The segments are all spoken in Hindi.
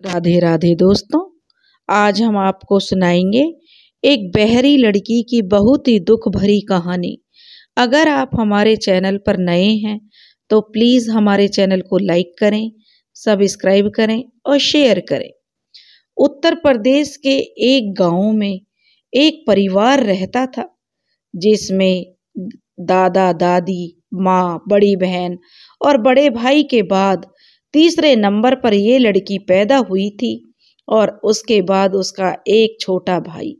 राधे राधे दोस्तों, आज हम आपको सुनाएँगे एक बहरी लड़की की बहुत ही दुख भरी कहानी। अगर आप हमारे चैनल पर नए हैं तो प्लीज़ हमारे चैनल को लाइक करें, सब्सक्राइब करें और शेयर करें। उत्तर प्रदेश के एक गाँव में एक परिवार रहता था, जिसमें दादा, दादी, माँ, बड़ी बहन और बड़े भाई के बाद तीसरे नंबर पर ये लड़की पैदा हुई थी और उसके बाद उसका एक छोटा भाई।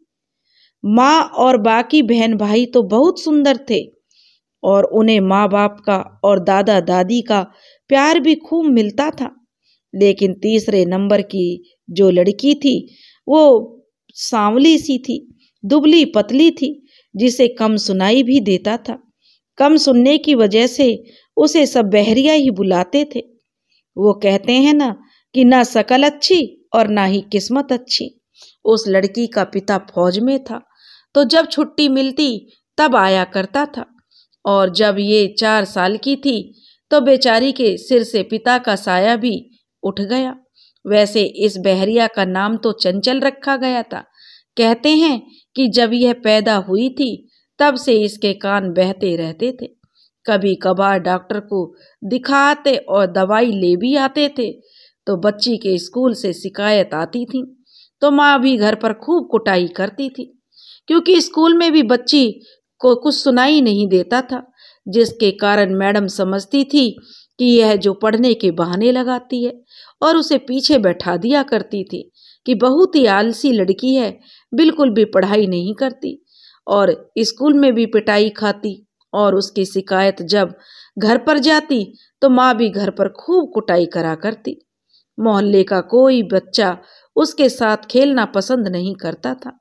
माँ और बाकी बहन भाई तो बहुत सुंदर थे और उन्हें माँ बाप का और दादा दादी का प्यार भी खूब मिलता था। लेकिन तीसरे नंबर की जो लड़की थी, वो सांवली सी थी, दुबली पतली थी, जिसे कम सुनाई भी देता था। कम सुनने की वजह से उसे सब बहरिया ही बुलाते थे। वो कहते हैं ना कि ना शकल अच्छी और ना ही किस्मत अच्छी। उस लड़की का पिता फौज में था तो जब छुट्टी मिलती तब आया करता था। और जब ये चार साल की थी तो बेचारी के सिर से पिता का साया भी उठ गया। वैसे इस बहरिया का नाम तो चंचल रखा गया था। कहते हैं कि जब यह पैदा हुई थी, तब से इसके कान बहते रहते थे। कभी कभार डॉक्टर को दिखाते और दवाई ले भी आते थे तो बच्ची के स्कूल से शिकायत आती थी तो माँ भी घर पर खूब कुटाई करती थी, क्योंकि स्कूल में भी बच्ची को कुछ सुनाई नहीं देता था, जिसके कारण मैडम समझती थी कि यह जो पढ़ने के बहाने लगाती है और उसे पीछे बैठा दिया करती थी कि बहुत ही आलसी लड़की है, बिल्कुल भी पढ़ाई नहीं करती और स्कूल में भी पिटाई खाती। और उसकी शिकायत जब घर पर जाती तो माँ भी घर पर खूब कुटाई करा करती। मोहल्ले का कोई बच्चा उसके साथ खेलना पसंद नहीं करता था।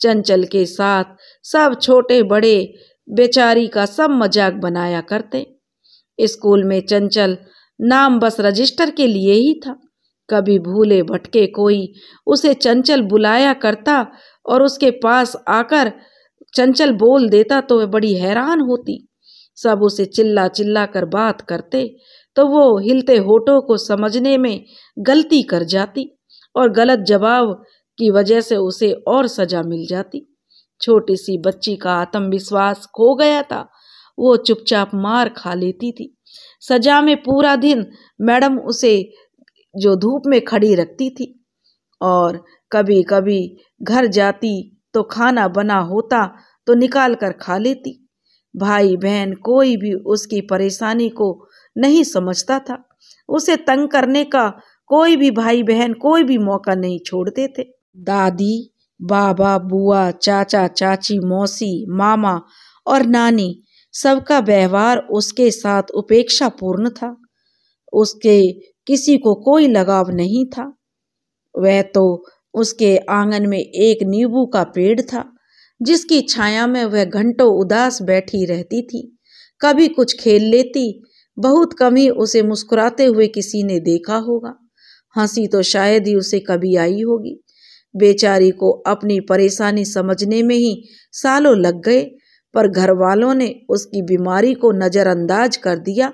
चंचल के साथ सब छोटे बड़े बेचारी का सब मज़ाक बनाया करते। स्कूल में चंचल नाम बस रजिस्टर के लिए ही था। कभी भूले भटके कोई उसे चंचल बुलाया करता और उसके पास आकर चंचल बोल देता तो वह बड़ी हैरान होती। सब उसे चिल्ला चिल्ला कर बात करते तो वो हिलते होठों को समझने में गलती कर जाती और गलत जवाब की वजह से उसे और सजा मिल जाती। छोटी सी बच्ची का आत्मविश्वास खो गया था। वो चुपचाप मार खा लेती थी। सजा में पूरा दिन मैडम उसे जो धूप में खड़ी रखती थी और कभी कभी घर जाती तो खाना बना होता तो निकाल कर खा लेती। भाई बहन कोई भी उसकी परेशानी को नहीं समझता था। उसे तंग करने का कोई भी भाई बहन कोई भी मौका नहीं छोड़ते थे। दादी, बाबा, बुआ, चाचा, चाची, मौसी, मामा और नानी सबका व्यवहार उसके साथ उपेक्षा पूर्ण था। उसके किसी को कोई लगाव नहीं था। वह तो उसके आँगन में एक नींबू का पेड़ था, जिसकी छाया में वह घंटों उदास बैठी रहती थी। कभी कुछ खेल लेती, बहुत कम ही उसे मुस्कुराते हुए किसी ने देखा होगा। हँसी तो शायद ही उसे कभी आई होगी। बेचारी को अपनी परेशानी समझने में ही सालों लग गए, पर घर वालों ने उसकी बीमारी को नज़रअंदाज कर दिया,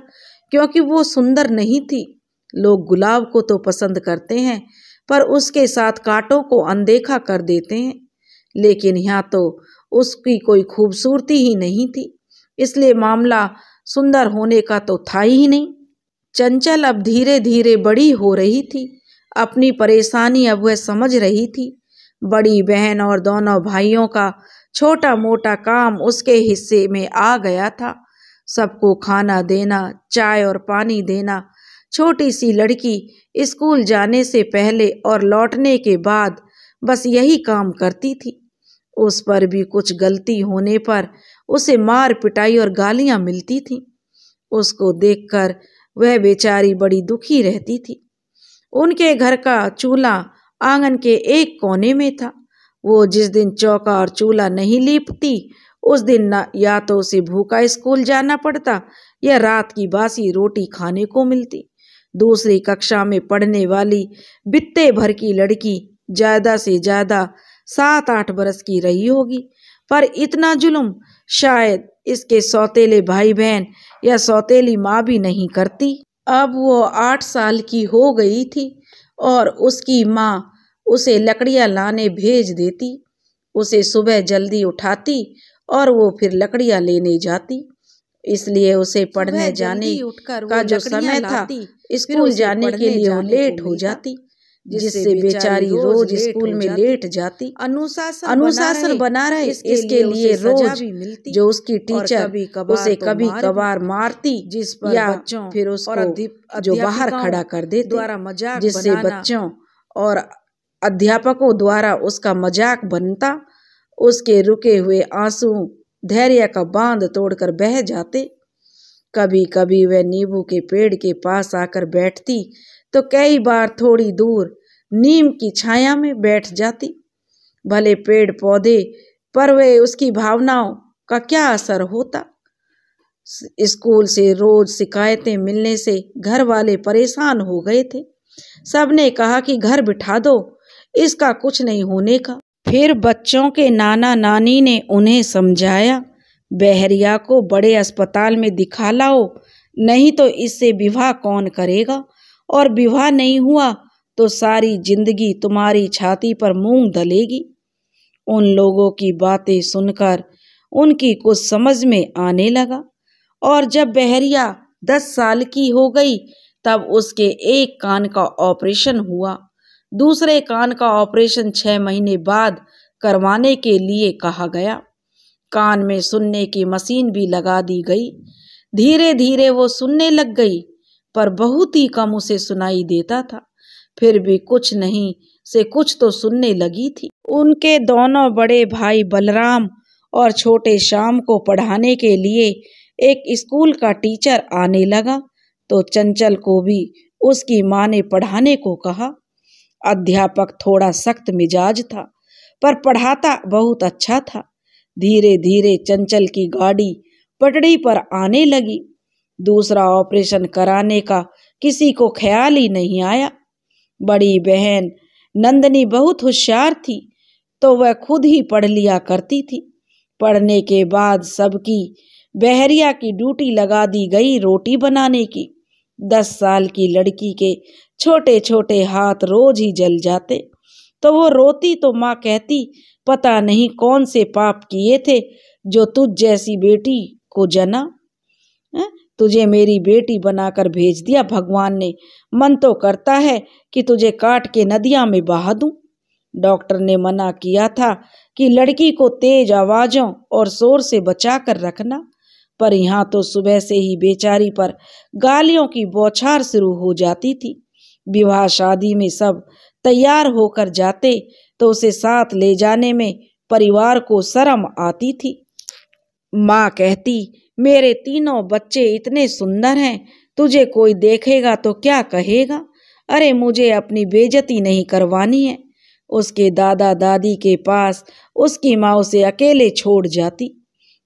क्योंकि वो सुंदर नहीं थी। लोग गुलाब को तो पसंद करते हैं पर उसके साथ कांटों को अनदेखा कर देते हैं। लेकिन यहाँ तो उसकी कोई खूबसूरती ही नहीं थी, इसलिए मामला सुंदर होने का तो था ही नहीं। चंचल अब धीरे धीरे बड़ी हो रही थी, अपनी परेशानी अब वह समझ रही थी। बड़ी बहन और दोनों भाइयों का छोटा मोटा काम उसके हिस्से में आ गया था। सबको खाना देना, चाय और पानी देना छोटी सी लड़की स्कूल जाने से पहले और लौटने के बाद बस यही काम करती थी। उस पर भी कुछ गलती होने पर उसे मार पिटाई और गालियाँ मिलती थीं। उसको देखकर वह बेचारी बड़ी दुखी रहती थी। उनके घर का चूल्हा आँगन के एक कोने में था। वो जिस दिन चौका और चूल्हा नहीं लीपती, उस दिन न या तो उसे भूखा स्कूल जाना पड़ता या रात की बासी रोटी खाने को मिलती। दूसरी कक्षा में पढ़ने वाली बित्ते भर की लड़की ज़्यादा से ज़्यादा सात आठ बरस की रही होगी। पर इतना जुल्म शायद इसके सौतेले भाई बहन या सौतेली माँ भी नहीं करती। अब वो आठ साल की हो गई थी और उसकी माँ उसे लकड़ियाँ लाने भेज देती, उसे सुबह जल्दी उठाती और वो फिर लकड़ियाँ लेने जाती। इसलिए उसे पढ़ने जाने का जो समय था स्कूल जाने के लिए वो लेट हो जाती जिससे बेचारी रोज स्कूल में लेट जाती अनुशासन अनुशासन बना रहे इसके इसके लिए रोज मिलती जो उसकी टीचर कभी उसे कभी कभार मारती जिस पर या बच्चों फिर उसको जो बाहर खड़ा कर दे द्वारा मज़ाक जिससे बच्चों और अध्यापकों द्वारा उसका मज़ाक बनता उसके रुके हुए आँसू धैर्य का बाँध तोड़कर बह जाते। कभी कभी वह नींबू के पेड़ के पास आकर बैठती तो कई बार थोड़ी दूर नीम की छाया में बैठ जाती। भले पेड़ पौधे पर वे उसकी भावनाओं का क्या असर होता? स्कूल से रोज शिकायतें मिलने से घर वाले परेशान हो गए थे। सबने कहा कि घर बिठा दो, इसका कुछ नहीं होने का। फिर बच्चों के नाना नानी ने उन्हें समझाया, बहरिया को बड़े अस्पताल में दिखा लाओ, नहीं तो इससे विवाह कौन करेगा? और विवाह नहीं हुआ तो सारी ज़िंदगी तुम्हारी छाती पर मूंग दलेगी उन लोगों की बातें सुनकर उनकी कुछ समझ में आने लगा और जब बहरिया दस साल की हो गई, तब उसके एक कान का ऑपरेशन हुआ। दूसरे कान का ऑपरेशन छह महीने बाद करवाने के लिए कहा गया। कान में सुनने की मशीन भी लगा दी गई। धीरे धीरे वो सुनने लग गई, पर बहुत ही कम उसे सुनाई देता था। फिर भी कुछ नहीं, से कुछ तो सुनने लगी थी। उनके दोनों बड़े भाई बलराम और छोटे श्याम को पढ़ाने के लिए एक स्कूल का टीचर आने लगा तो चंचल को भी उसकी माँ ने पढ़ाने को कहा। अध्यापक थोड़ा सख्त मिजाज था, पर पढ़ाता बहुत अच्छा था। धीरे धीरे चंचल की गाड़ी पटड़ी पर आने लगी। दूसरा ऑपरेशन कराने का किसी को ख्याल ही नहीं आया। बड़ी बहन नंदनी बहुत होशियार थी तो वह खुद ही पढ़ लिया करती थी। पढ़ने के बाद सबकी बहरिया की ड्यूटी लगा दी गई रोटी बनाने की। दस साल की लड़की के छोटे छोटे हाथ रोज ही जल जाते। तो वो रोती तो माँ कहती, पता नहीं कौन से पाप किए थे जो तुझ जैसी बेटी को जना। तुझे मेरी बेटी बनाकर भेज दिया भगवान ने। मन तो करता है कि तुझे काट के नदिया में बहा दूँ। डॉक्टर ने मना किया था कि लड़की को तेज आवाजों और शोर से बचा कर रखना। पर यहाँ तो सुबह से ही बेचारी पर गालियों की बौछार शुरू हो जाती थी। विवाह शादी में सब तैयार होकर जाते तो उसे साथ ले जाने में परिवार को शर्म आती थी। माँ कहती, मेरे तीनों बच्चे इतने सुंदर हैं, तुझे कोई देखेगा तो क्या कहेगा? अरे, मुझे अपनी बेजती नहीं करवानी है। उसके दादा दादी के पास उसकी माँ उसे अकेले छोड़ जाती।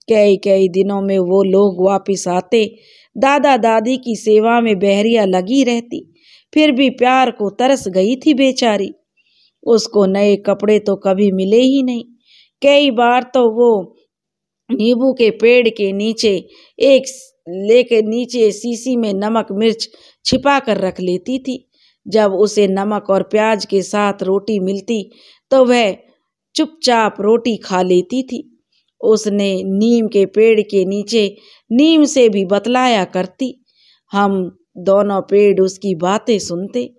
कई कई दिनों में वो लोग वापस आते, दादा दादी की सेवा में बहरिया लगी रहती। फिर भी प्यार को तरस गई थी बेचारी। उसको नए कपड़े तो कभी मिले ही नहीं। कई बार तो वो नींबू के पेड़ के नीचे एक लेके नीचे शीशी में नमक मिर्च छिपा कर रख लेती थी। जब उसे नमक और प्याज के साथ रोटी मिलती तो वह चुपचाप रोटी खा लेती थी। उसने नीम के पेड़ के नीचे नीम से भी बतलाया करती, हम दोनों पेड़ उसकी बातें सुनते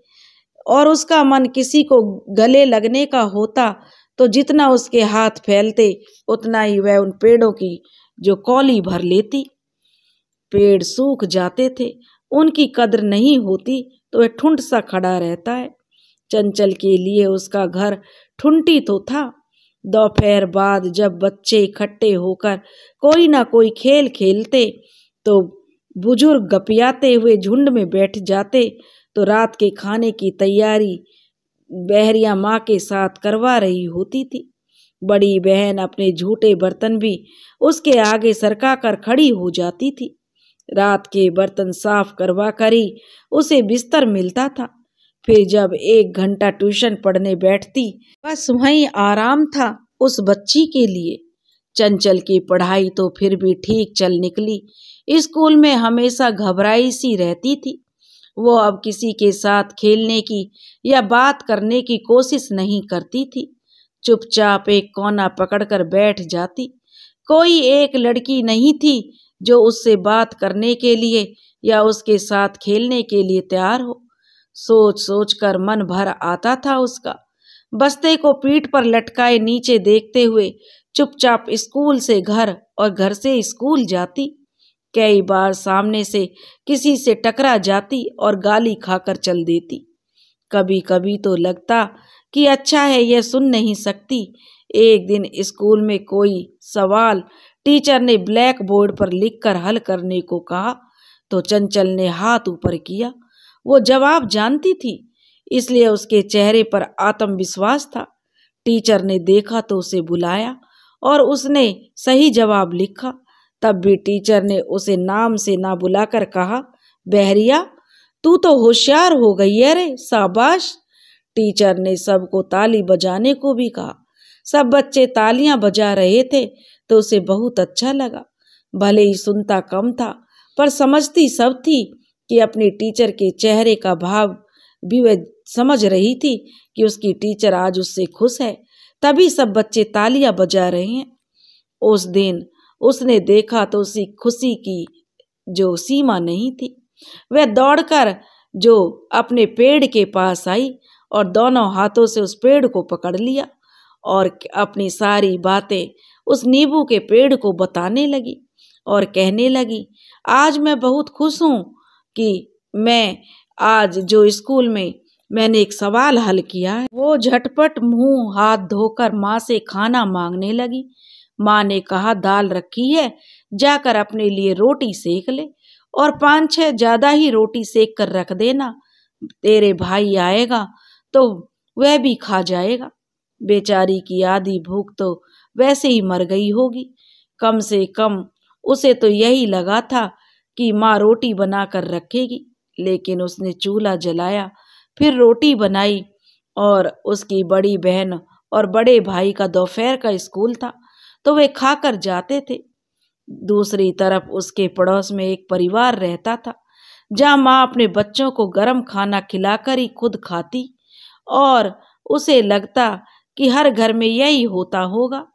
और उसका मन किसी को गले लगने का होता तो जितना उसके हाथ फैलते, उतना ही वह उन पेड़ों की जो कौली भर लेती। पेड़ सूख जाते थे, उनकी कदर नहीं होती तो वह ठुंड सा खड़ा रहता है। चंचल के लिए उसका घर ठुंटी तो था। दोपहर बाद जब बच्चे इकट्ठे होकर कोई ना कोई खेल खेलते तो बुज़ुर्ग गपियाते हुए झुंड में बैठ जाते तो रात के खाने की तैयारी बहरिया माँ के साथ करवा रही होती थी। बड़ी बहन अपने झूठे बर्तन भी उसके आगे सरका कर खड़ी हो जाती थी। रात के बर्तन साफ़ करवा कर ही उसे बिस्तर मिलता था। फिर जब एक घंटा ट्यूशन पढ़ने बैठती, बस वहीं आराम था उस बच्ची के लिए। चंचल की पढ़ाई तो फिर भी ठीक चल निकली। स्कूल में हमेशा घबराई सी रहती थी। वो अब किसी के साथ खेलने की या बात करने की कोशिश नहीं करती थी। चुपचाप एक कोना पकड़कर बैठ जाती। कोई एक लड़की नहीं थी जो उससे बात करने के लिए या उसके साथ खेलने के लिए तैयार हो। सोच सोच कर मन भर आता था उसका। बस्ते को पीठ पर लटकाए नीचे देखते हुए चुपचाप स्कूल से घर और घर से स्कूल जाती। कई बार सामने से किसी से टकरा जाती और गाली खाकर चल देती। कभी कभी तो लगता कि अच्छा है यह सुन नहीं सकती। एक दिन स्कूल में कोई सवाल टीचर ने ब्लैक बोर्ड पर लिखकर हल करने को कहा तो चंचल ने हाथ ऊपर किया। वो जवाब जानती थी, इसलिए उसके चेहरे पर आत्मविश्वास था। टीचर ने देखा तो उसे बुलाया और उसने सही जवाब लिखा। तब भी टीचर ने उसे नाम से ना बुलाकर कहा, बहरिया, तू तो होशियार हो गई है रे, शाबाश। टीचर ने सबको ताली बजाने को भी कहा। सब बच्चे तालियाँ बजा रहे थे तो उसे बहुत अच्छा लगा। भले ही सुनता कम था, पर समझती सब थी कि अपने टीचर के चेहरे का भाव भी वह समझ रही थी कि उसकी टीचर आज उससे खुश है। तभी सब बच्चे तालियाँ बजा रहे हैं। उस दिन उसने देखा तो उसी खुशी की जो सीमा नहीं थी। वह दौड़कर जो अपने पेड़ के पास आई और दोनों हाथों से उस पेड़ को पकड़ लिया और अपनी सारी बातें उस नींबू के पेड़ को बताने लगी और कहने लगी, आज मैं बहुत खुश हूँ कि मैं आज जो स्कूल में मैंने एक सवाल हल किया है। वो झटपट मुँह हाथ धोकर माँ से खाना मांगने लगी। माँ ने कहा, दाल रखी है, जाकर अपने लिए रोटी सेक ले और पाँच छह ज़्यादा ही रोटी सेक कर रख देना। तेरे भाई आएगा तो वह भी खा जाएगा। बेचारी की आधी भूख तो वैसे ही मर गई होगी। कम से कम उसे तो यही लगा था कि माँ रोटी बना कर रखेगी, लेकिन उसने चूल्हा जलाया, फिर रोटी बनाई और उसकी बड़ी बहन और बड़े भाई का दोपहर का स्कूल था। तो वे खाकर जाते थे। दूसरी तरफ़ उसके पड़ोस में एक परिवार रहता था, जहाँ माँ अपने बच्चों को गर्म खाना खिलाकर ही खुद खाती और उसे लगता कि हर घर में यही होता होगा।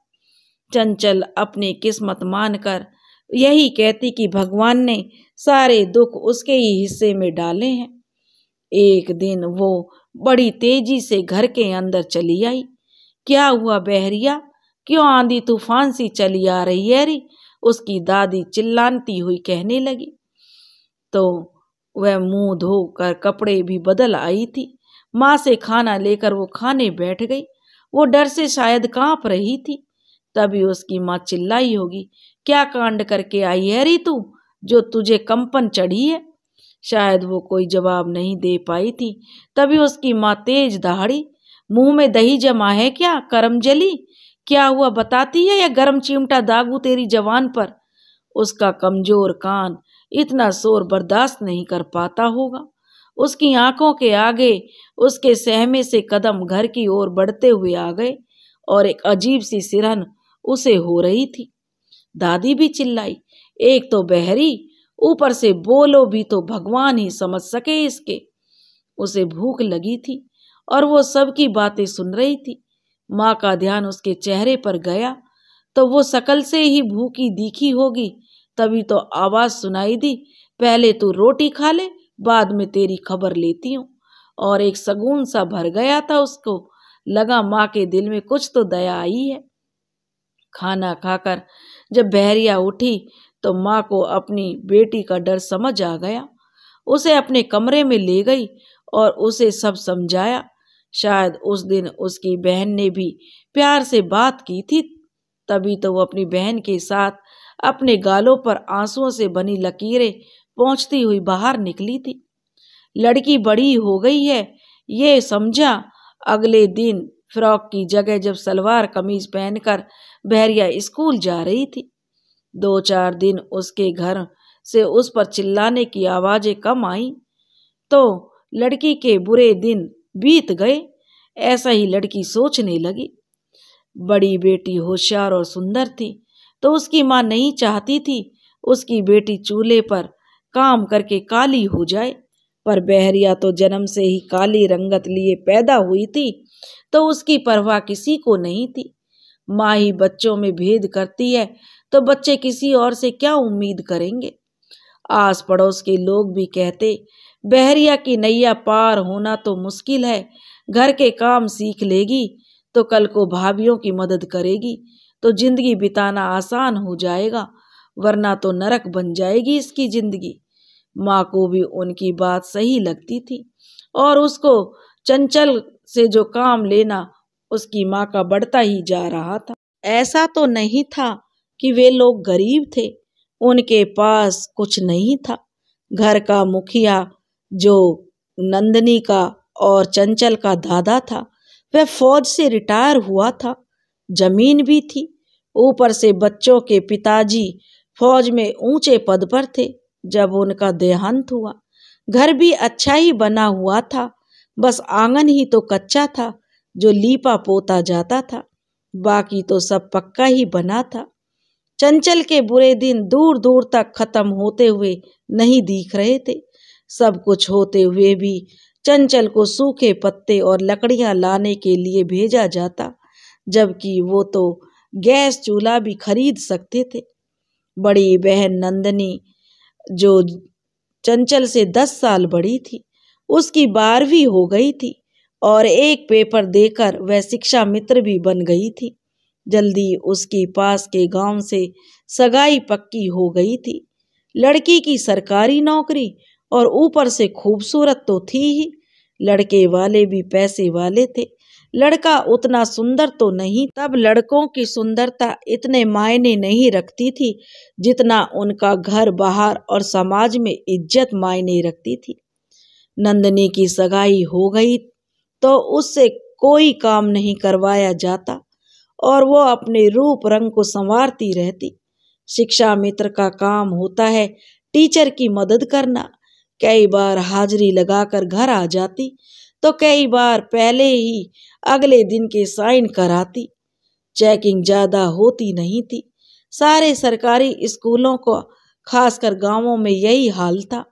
चंचल अपनी किस्मत मानकर यही कहती कि भगवान ने सारे दुख उसके ही हिस्से में डाले हैं। एक दिन वो बड़ी तेज़ी से घर के अंदर चली आई। क्या हुआ बहरिया? क्यों आंधी तूफ़ान सी चली आ रही है री? उसकी दादी चिल्लाती हुई कहने लगी। तो वह मुँह धोकर कपड़े भी बदल आई थी। माँ से खाना लेकर वो खाने बैठ गई। वो डर से शायद काँप रही थी। तभी उसकी माँ चिल्लाई होगी, क्या कांड करके आई है री तू, जो तुझे कंपन चढ़ी है? शायद वो कोई जवाब नहीं दे पाई थी। तभी उसकी माँ तेज दहाड़ी, मुँह में दही जमा है क्या करम जली क्या हुआ बताती है या गर्म चिमटा दागू तेरी जवान पर? उसका कमज़ोर कान इतना शोर बर्दाश्त नहीं कर पाता होगा। उसकी आँखों के आगे, उसके सहमे से कदम घर की ओर बढ़ते हुए आ गए और एक अजीब सी सिरहन उसे हो रही थी। दादी भी चिल्लाई, एक तो बहरी, ऊपर से बोलो भी तो भगवान ही समझ सके इसके। उसे भूख लगी थी और वो सबकी बातें सुन रही थी। माँ का ध्यान उसके चेहरे पर गया तो वो सकल से ही भूखी दिखी होगी। तभी तो आवाज़ सुनाई दी, पहले तू रोटी खा ले, बाद में तेरी खबर लेती हूँ। और एक सगुन सा भर गया था उसको। लगा माँ के दिल में कुछ तो दया आई है। खाना खाकर जब बहरिया उठी तो माँ को अपनी बेटी का डर समझ आ गया। उसे अपने कमरे में ले गई और उसे सब समझाया। शायद उस दिन उसकी बहन ने भी प्यार से बात की थी। तभी तो वो अपनी बहन के साथ अपने गालों पर आंसुओं से बनी लकीरें पहुँचती हुई बाहर निकली थी। लड़की बड़ी हो गई है, ये समझा। अगले दिन फ्रॉक की जगह जब सलवार कमीज पहनकर बहरिया स्कूल जा रही थी, दो चार दिन उसके घर से उस पर चिल्लाने की आवाज़ें कम आई। तो लड़की के बुरे दिन बीत गए। ऐसा ही लड़की सोचने लगी। बड़ी बेटी होशियार और सुंदर थी तो उसकी माँ नहीं चाहती थी उसकी बेटी चूल्हे पर काम करके काली हो जाए। पर बहरिया तो जन्म से ही काली रंगत लिए पैदा हुई थी तो उसकी परवाह किसी को नहीं थी। माँ ही बच्चों में भेद करती है तो बच्चे किसी और से क्या उम्मीद करेंगे? आस पड़ोस के लोग भी कहते बहरिया की नैया पार होना तो मुश्किल है, घर के काम सीख लेगी तो कल को भाभीियों की मदद करेगी तो ज़िंदगी बिताना आसान हो जाएगा, वरना तो नरक बन जाएगी इसकी ज़िंदगी। माँ को भी उनकी बात सही लगती थी, और उसको चंचल से जो काम लेना, उसकी माँ का बढ़ता ही जा रहा था। ऐसा तो नहीं था कि वे लोग गरीब थे, उनके पास कुछ नहीं था। घर का मुखिया जो नंदनी का और चंचल का दादा था, वह फौज से रिटायर हुआ था। ज़मीन भी थी। ऊपर से बच्चों के पिताजी फौज में ऊँचे पद पर थे, जब उनका देहांत हुआ। घर भी अच्छा ही बना हुआ था। बस आँगन ही तो कच्चा था, जो लीपा पोता जाता था। बाकी तो सब पक्का ही बना था। चंचल के बुरे दिन दूर दूर तक खत्म होते हुए नहीं दिख रहे थे। सब कुछ होते हुए भी चंचल को सूखे पत्ते और लकड़ियाँ लाने के लिए भेजा जाता, जबकि वो तो गैस चूल्हा भी खरीद सकते थे। बड़ी बहन नंदनी, जो चंचल से दस साल बड़ी थी, उसकी बारहवीं हो गई थी और एक पेपर देकर वह शिक्षा मित्र भी बन गई थी। जल्दी उसकी पास के गाँव से सगाई पक्की हो गई थी। लड़की की सरकारी नौकरी और ऊपर से खूबसूरत तो थी ही। लड़के वाले भी पैसे वाले थे। लड़का उतना सुंदर तो नहीं, तब लड़कों की सुंदरता इतने मायने नहीं रखती थी जितना उनका घर, बाहर और समाज में इज़्ज़त मायने रखती थी। नंदनी की सगाई हो गई तो उससे कोई काम नहीं करवाया जाता और वो अपने रूप रंग को संवारती रहती। शिक्षा मित्र का काम होता है टीचर की मदद करना कई बार हाजिरी लगाकर घर आ जाती तो कई बार पहले ही अगले दिन के साइन कराती। चेकिंग ज़्यादा होती नहीं थी। सारे सरकारी स्कूलों को, खासकर गाँवों में यही हाल था।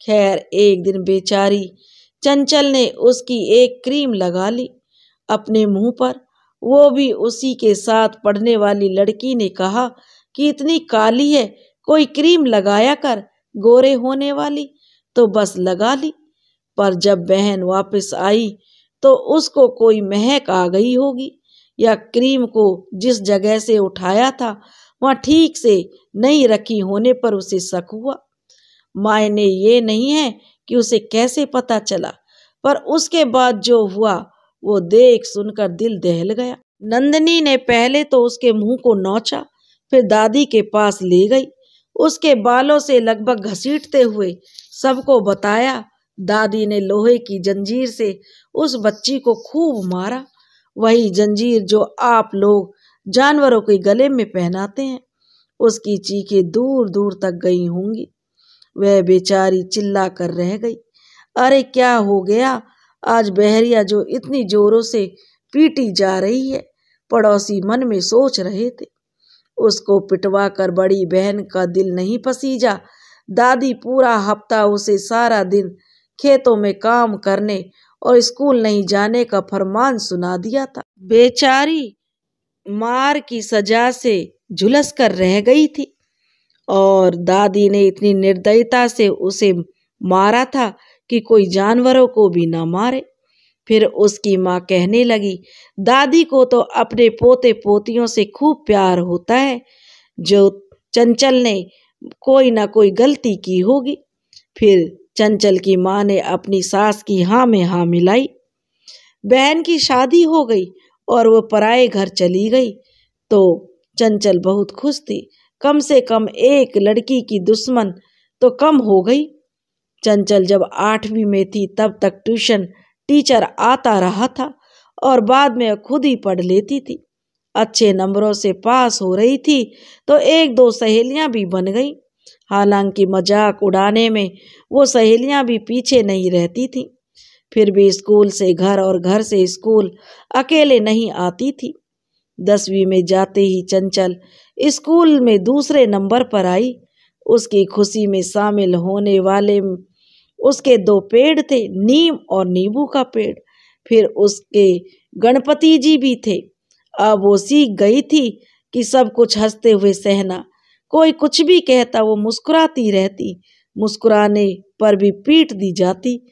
खैर, एक दिन बेचारी चंचल ने उसकी एक क्रीम लगा ली। अपने मुँह पर, वो भी उसी के साथ पढ़ने वाली लड़की ने कहा कि इतनी काली है, कोई क्रीम लगाया कर, गोरे होने वाली। तो बस लगा ली। पर जब बहन वापस आई तो उसको कोई महक आ गई होगी या क्रीम को जिस जगह से उठाया था, वहाँ ठीक से नहीं रखी होने पर उसे शक हुआ। मायने ये नहीं है कि उसे कैसे पता चला, पर उसके बाद जो हुआ, वो देख सुनकर दिल दहल गया। नंदनी ने पहले तो उसके मुँह को नोचा, फिर दादी के पास ले गई। उसके बालों से लगभग घसीटते हुए सबको बताया। दादी ने लोहे की जंजीर से उस बच्ची को खूब मारा। वही जंजीर जो आप लोग जानवरों के गले में पहनाते हैं, उसकी चीखें दूर दूर तक गई होंगी। वह बेचारी चिल्ला कर रह गई। अरे, क्या हो गया? आज बहरिया जो इतनी जोरों से पीटी जा रही है, पड़ोसी मन में सोच रहे थे। उसको पिटवा कर बड़ी बहन का दिल नहीं पसीजा। दादी पूरा हफ़्ता उसे सारा दिन खेतों में काम करने और स्कूल नहीं जाने का फरमान सुना दिया था। बेचारी मार की सजा से झुलस कर रह गई थी और दादी ने इतनी निर्दयता से उसे मारा था कि कोई जानवरों को भी ना मारे। फिर उसकी माँ कहने लगी, दादी को तो अपने पोते पोतियों से खूब प्यार होता है, जो चंचल ने कोई ना कोई गलती की होगी। फिर चंचल की माँ ने अपनी सास की हाँ में हाँ मिलाई। बहन की शादी हो गई और वो पराए घर चली गई। तो चंचल बहुत खुश थी। कम से कम एक लड़की की दुश्मन तो कम हो गई। चंचल जब आठवीं में थी तब तक ट्यूशन टीचर आता रहा था और बाद में खुद ही पढ़ लेती थी। अच्छे नंबरों से पास हो रही थी तो एक दो सहेलियाँ भी बन गई। हालाँकि मज़ाक उड़ाने में वो सहेलियाँ भी पीछे नहीं रहती थीं। फिर भी स्कूल से घर और घर से स्कूल अकेले नहीं आती थी। दसवीं में जाते ही चंचल स्कूल में दूसरे नंबर पर आई। उसकी खुशी में शामिल होने वाले उसके दो पेड़ थे, नीम और नींबू का पेड़। फिर उसके गणपति जी भी थे। अब वो सीख गई थी कि सब कुछ हँसते हुए सहना। कोई कुछ भी कहता वो मुस्कुराती रहती। मुस्कुराने पर भी पीट दी जाती।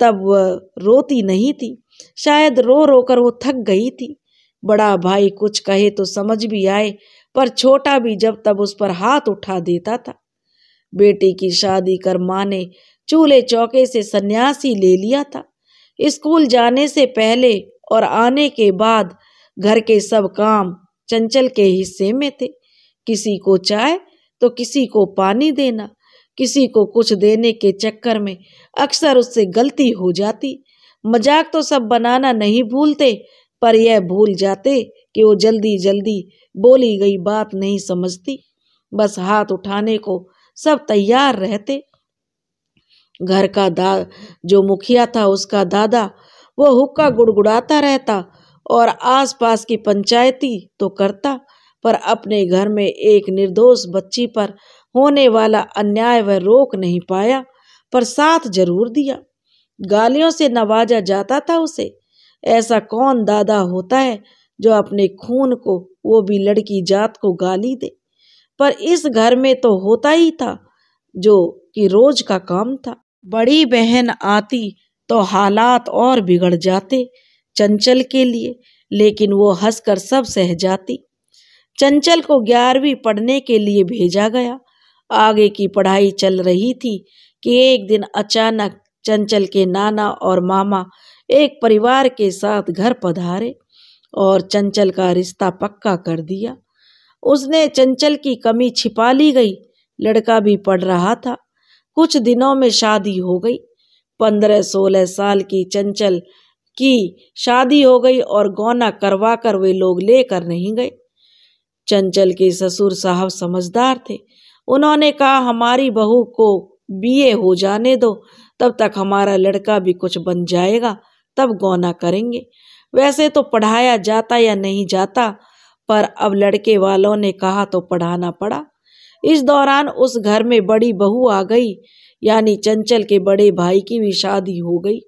तब वह रोती नहीं थी। शायद रो रो कर वो थक गई थी। बड़ा भाई कुछ कहे तो समझ भी आए, पर छोटा भी जब तब उस पर हाथ उठा देता था। बेटी की शादी कर माँ ने चूल्हे चौके से सन्यासी ले लिया था। स्कूल जाने से पहले और आने के बाद घर के सब काम चंचल के हिस्से में थे। किसी को चाय तो किसी को पानी देना। किसी को कुछ देने के चक्कर में अक्सर उससे गलती हो जाती। मज़ाक तो सब बनाना नहीं भूलते, पर यह भूल जाते कि वो जल्दी जल्दी बोली गई बात नहीं समझती। बस हाथ उठाने को सब तैयार रहते। घर का दा, जो मुखिया था उसका दादा, वो हुक्का गुड़गुड़ाता रहता। और आसपास की पंचायती तो करता, पर अपने घर में एक निर्दोष बच्ची पर होने वाला अन्याय वह रोक नहीं पाया, पर साथ ज़रूर दिया। गालियों से नवाजा जाता था उसे। ऐसा कौन दादा होता है जो अपने खून को, वो भी लड़की जात को गाली दे? पर इस घर में तो होता ही था, जो कि रोज का काम था। बड़ी बहन आती तो हालात और बिगड़ जाते चंचल के लिए, लेकिन वो हंसकर सब सह जाती। चंचल को ग्यारहवीं पढ़ने के लिए भेजा गया। आगे की पढ़ाई चल रही थी कि एक दिन अचानक चंचल के नाना और मामा एक परिवार के साथ घर पधारे और चंचल का रिश्ता पक्का कर दिया। उसने चंचल की कमी छिपा ली गई। लड़का भी पढ़ रहा था। कुछ दिनों में शादी हो गई। पंद्रह सोलह साल की चंचल की शादी हो गई और गौना करवा कर वे लोग लेकर नहीं गए। चंचल के ससुर साहब समझदार थे। उन्होंने कहा, हमारी बहू को बीए हो जाने दो, तब तक हमारा लड़का भी कुछ बन जाएगा, तब गौना करेंगे। वैसे तो पढ़ाया जाता या नहीं जाता, पर अब लड़के वालों ने कहा तो पढ़ाना पड़ा। इस दौरान उस घर में बड़ी बहू आ गई, यानी चंचल के बड़े भाई की भी शादी हो गई।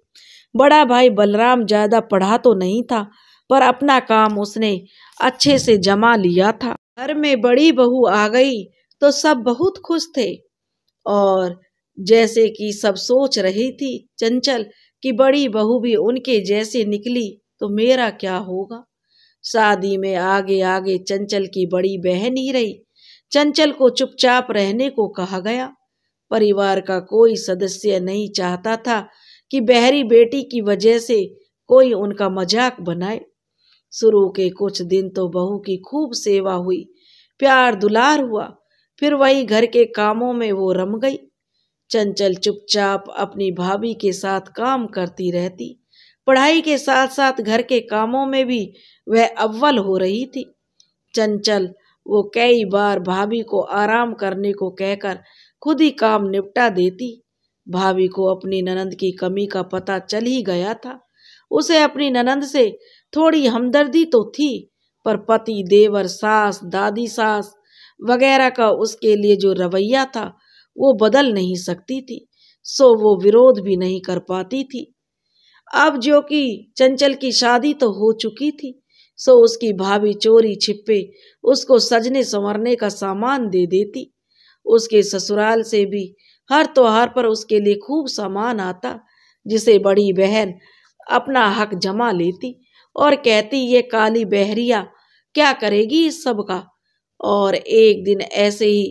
बड़ा भाई बलराम ज़्यादा पढ़ा तो नहीं था, पर अपना काम उसने अच्छे से जमा लिया था। घर में बड़ी बहू आ गई तो सब बहुत खुश थे और जैसे कि सब सोच रही थी चंचल कि बड़ी बहू भी उनके जैसे निकली तो मेरा क्या होगा। शादी में आगे आगे चंचल की बड़ी बहन ही रही। चंचल को चुपचाप रहने को कहा गया। परिवार का कोई सदस्य नहीं चाहता था कि बहरी बेटी की वजह से कोई उनका मज़ाक बनाए। शुरू के कुछ दिन तो बहू की खूब सेवा हुई, प्यार दुलार हुआ, फिर वही घर के कामों में वो रम गई। चंचल चुपचाप अपनी भाभी के साथ काम करती रहती, पढ़ाई के साथ साथ घर के कामों में भी वह अव्वल हो रही थी। चंचल वो कई बार भाभी को आराम करने को कहकर खुद ही काम निपटा देती भाभी को अपनी ननंद की कमी का पता चल ही गया था। उसे अपनी ननंद से थोड़ी हमदर्दी तो थी, पर पति, देवर, सास, दादी, सास वगैरह का उसके लिए जो रवैया था, वो बदल नहीं सकती थी, सो वो विरोध भी नहीं कर पाती थी। अब जो कि चंचल की शादी तो हो चुकी थी, सो उसकी भाभी चोरी छिपे उसको सजने संवरने का सामान दे देती। उसके ससुराल से भी हर त्योहार पर उसके लिए खूब सामान आता, जिसे बड़ी बहन अपना हक जमा लेती और कहती, ये काली बहरिया, क्या करेगी इस सब का? और एक दिन ऐसे ही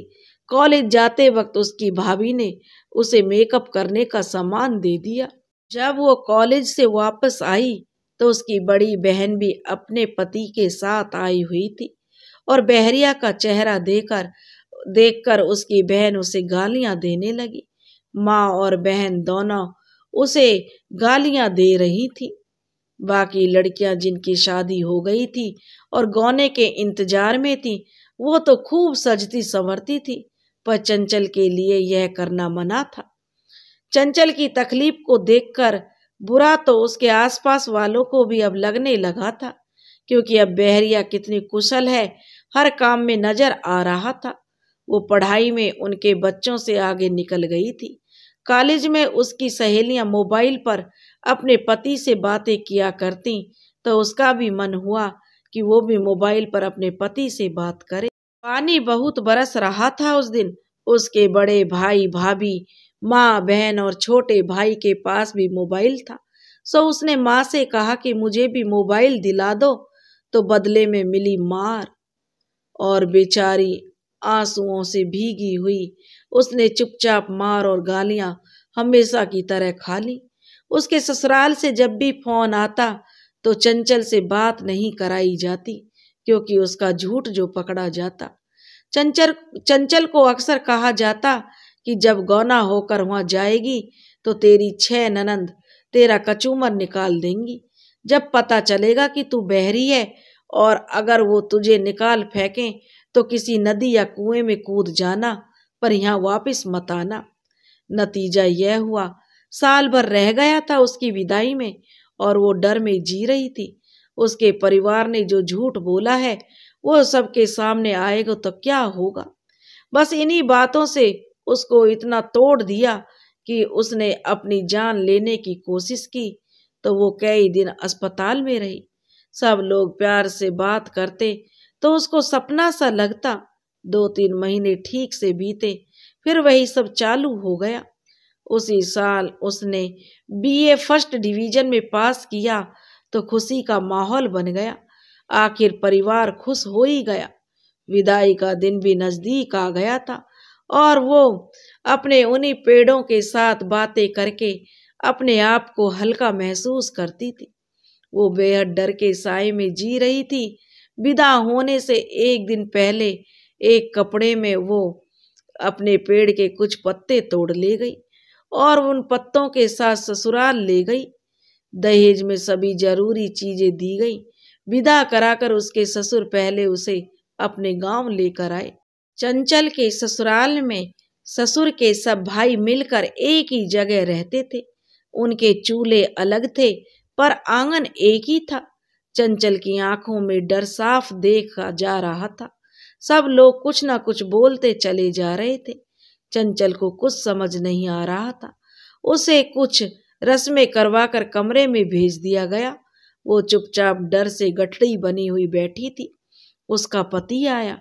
कॉलेज जाते वक्त उसकी भाभी ने उसे मेकअप करने का सामान दे दिया। जब वो कॉलेज से वापस आई तो उसकी बड़ी बहन भी अपने पति के साथ आई हुई थी और बहरिया का चेहरा देखकर देखकर उसकी बहन उसे गालियाँ देने लगी। माँ और बहन दोनों उसे गालियाँ दे रही थी। बाकी लड़कियाँ जिनकी शादी हो गई थी और गौने के इंतज़ार में थी, वो तो खूब सजती संवरती थी, पर चंचल के लिए यह करना मना था। चंचल की तकलीफ़ को देखकर बुरा तो उसके आसपास वालों को भी अब लगने लगा था, क्योंकि अब बहरिया कितनी कुशल है, हर काम में नज़र आ रहा था। वो पढ़ाई में उनके बच्चों से आगे निकल गई थी। कॉलेज में उसकी सहेलियाँ मोबाइल पर अपने पति से बातें किया करती तो उसका भी मन हुआ कि वो भी मोबाइल पर अपने पति से बात करे। पानी बहुत बरस रहा था उस दिन। उसके बड़े भाई भाभी, माँ, बहन और छोटे भाई के पास भी मोबाइल था। सो उसने माँ से कहा कि मुझे भी मोबाइल दिला दो तो बदले में मिली मार। और बेचारी आंसुओं से भीगी हुई। उसने चुपचाप मार और गालियाँ हमेशा की तरह खा ली। उसके ससुराल से जब भी फ़ोन आता तो चंचल से बात नहीं कराई जाती, क्योंकि उसका झूठ जो पकड़ा जाता। चंचल चंचल को अक्सर कहा जाता कि जब गौना होकर वहाँ जाएगी तो तेरी छह ननंद तेरा कचूमर निकाल देंगी। जब पता चलेगा कि तू बहरी है, और अगर वो तुझे निकाल फेंके तो किसी नदी या कुएँ में कूद जाना, पर यहाँ वापस मत आना। नतीजा यह हुआ, साल भर रह गया था उसकी विदाई में, और वो डर में जी रही थी। उसके परिवार ने जो झूठ बोला है, वो सबके सामने आएगा तो क्या होगा? बस इन्हीं बातों से उसको इतना तोड़ दिया कि उसने अपनी जान लेने की कोशिश की तो वो कई दिन अस्पताल में रही। सब लोग प्यार से बात करते तो उसको सपना सा लगता दो तीन महीने ठीक से बीते, फिर वही सब चालू हो गया। उसी साल उसने बीए फ़र्स्ट डिवीज़न में पास किया तो खुशी का माहौल बन गया। आखिर परिवार खुश हो ही गया। विदाई का दिन भी नज़दीक आ गया था, और वो अपने उन्हीं पेड़ों के साथ बातें करके अपने आप को हल्का महसूस करती थी। वो बेहद डर के साय में जी रही थी विदा होने से एक दिन पहले एक कपड़े में वो अपने पेड़ के कुछ पत्ते तोड़ ले गई और उन पत्तों के साथ ससुराल ले गई। दहेज में सभी ज़रूरी चीज़ें दी गई। विदा कराकर उसके ससुर पहले उसे अपने गाँव लेकर आए। चंचल के ससुराल में ससुर के सब भाई मिलकर एक ही जगह रहते थे। उनके चूल्हे अलग थे, पर आँगन एक ही था। चंचल की आँखों में डर साफ़ देखा जा रहा था। सब लोग कुछ ना कुछ बोलते चले जा रहे थे। चंचल को कुछ समझ नहीं आ रहा था। उसे कुछ रस्में करवाकर कमरे में भेज दिया गया। वो चुपचाप डर से गठड़ी बनी हुई बैठी थी। उसका पति आया।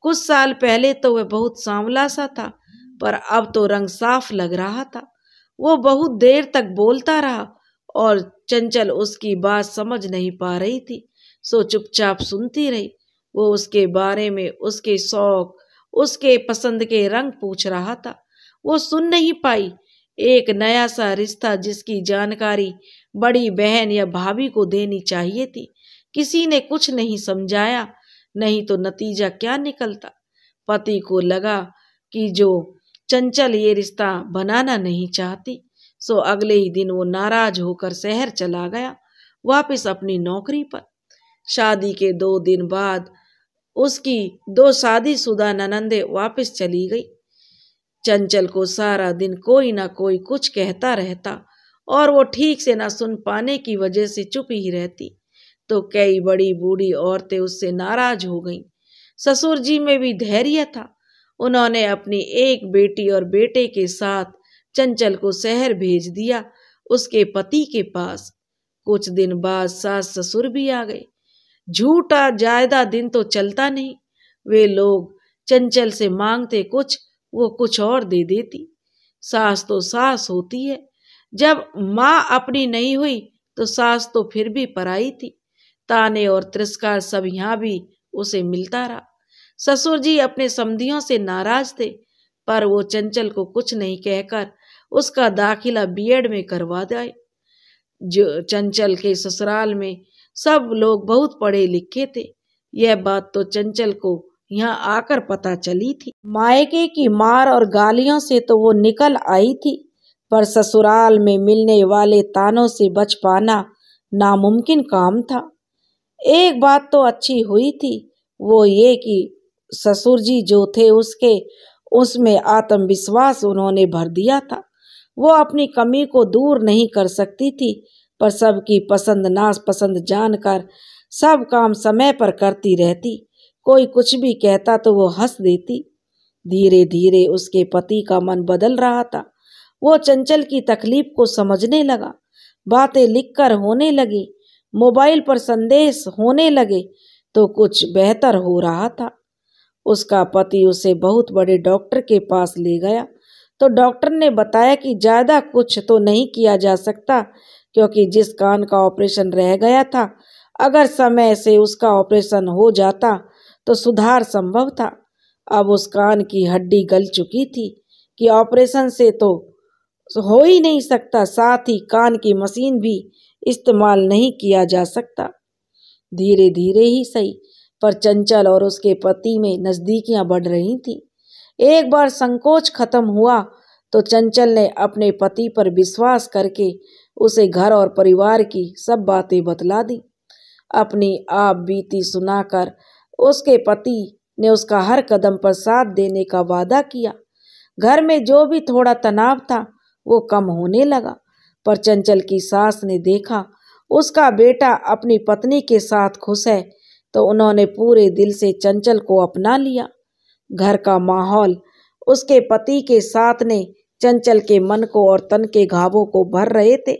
कुछ साल पहले तो वह बहुत सांवला सा था, पर अब तो रंग साफ़ लग रहा था। वो बहुत देर तक बोलता रहा। और चंचल उसकी बात समझ नहीं पा रही थी। सो चुपचाप सुनती रही। वो उसके बारे में उसके शौक, उसके पसंद के रंग पूछ रहा था। वो सुन नहीं पाई। एक नया सा रिश्ता जिसकी जानकारी बड़ी बहन या भाभी को देनी चाहिए थी। किसी ने कुछ नहीं समझाया, नहीं तो नतीजा क्या निकलता? पति को लगा कि जो चंचल ये रिश्ता बनाना नहीं चाहती सो अगले ही दिन वो नाराज़ होकर शहर चला गया, वापस अपनी नौकरी पर। शादी के दो दिन बाद उसकी दो शादीशुदा ननंदे वापस चली गई। चंचल को सारा दिन कोई ना कोई कुछ कहता रहता और वो ठीक से ना सुन पाने की वजह से चुप ही रहती। तो कई बड़ी बूढ़ी औरतें उससे नाराज़ हो गईं। ससुर जी में भी धैर्य था। उन्होंने अपनी एक बेटी और बेटे के साथ चंचल को शहर भेज दिया। उसके पति के पास कुछ दिन बाद सास ससुर भी आ गए झूठा ज़्यादा दिन तो चलता नहीं। वे लोग चंचल से मांगते कुछ, वो कुछ और दे देती। सास तो सास होती है। जब माँ अपनी नहीं हुई तो सास तो फिर भी पराई थी। ताने और तिरस्कार सब यहाँ भी उसे मिलता रहा। ससुर जी अपने समधियों से नाराज़ थे, पर वो चंचल को कुछ नहीं कहकर उसका दाखिला बीएड में करवा दे। जो चंचल के ससुराल में सब लोग बहुत पढ़े लिखे थे। यह बात तो चंचल को यहाँ आकर पता चली थी। मायके की मार और गालियों से तो वो निकल आई थी, पर ससुराल में मिलने वाले तानों से बच पाना नामुमकिन काम था। एक बात तो अच्छी हुई थी, वो ये कि ससुर जी जो थे उसके, उसमें आत्मविश्वास उन्होंने भर दिया था। वो अपनी कमी को दूर नहीं कर सकती थी, पर सबकी पसंद नास नापसंद जानकर सब काम समय पर करती रहती। कोई कुछ भी कहता तो वो हंस देती। धीरे धीरे उसके पति का मन बदल रहा था। वो चंचल की तकलीफ़ को समझने लगा। बातें लिखकर होने लगी, मोबाइल पर संदेश होने लगे तो कुछ बेहतर हो रहा था। उसका पति उसे बहुत बड़े डॉक्टर के पास ले गया। तो डॉक्टर ने बताया कि ज़्यादा कुछ तो नहीं किया जा सकता, क्योंकि जिस कान का ऑपरेशन रह गया था, अगर समय से उसका ऑपरेशन हो जाता तो सुधार संभव था। अब उस कान की हड्डी गल चुकी थी कि ऑपरेशन से तो हो ही नहीं सकता, साथ ही कान की मशीन भी इस्तेमाल नहीं किया जा सकता। धीरे धीरे ही सही, पर चंचल और उसके पति में नज़दीकियाँ बढ़ रही थी। एक बार संकोच खत्म हुआ तो चंचल ने अपने पति पर विश्वास करके उसे घर और परिवार की सब बातें बतला दी। अपनी आप बीती सुनाकर उसके पति ने उसका हर कदम पर साथ देने का वादा किया। घर में जो भी थोड़ा तनाव था, वो कम होने लगा, पर चंचल की सास ने देखा, उसका बेटा अपनी पत्नी के साथ खुश है तो उन्होंने पूरे दिल से चंचल को अपना लिया। घर का माहौल उसके पति के साथ ने चंचल के मन को और तन के घावों को भर रहे थे।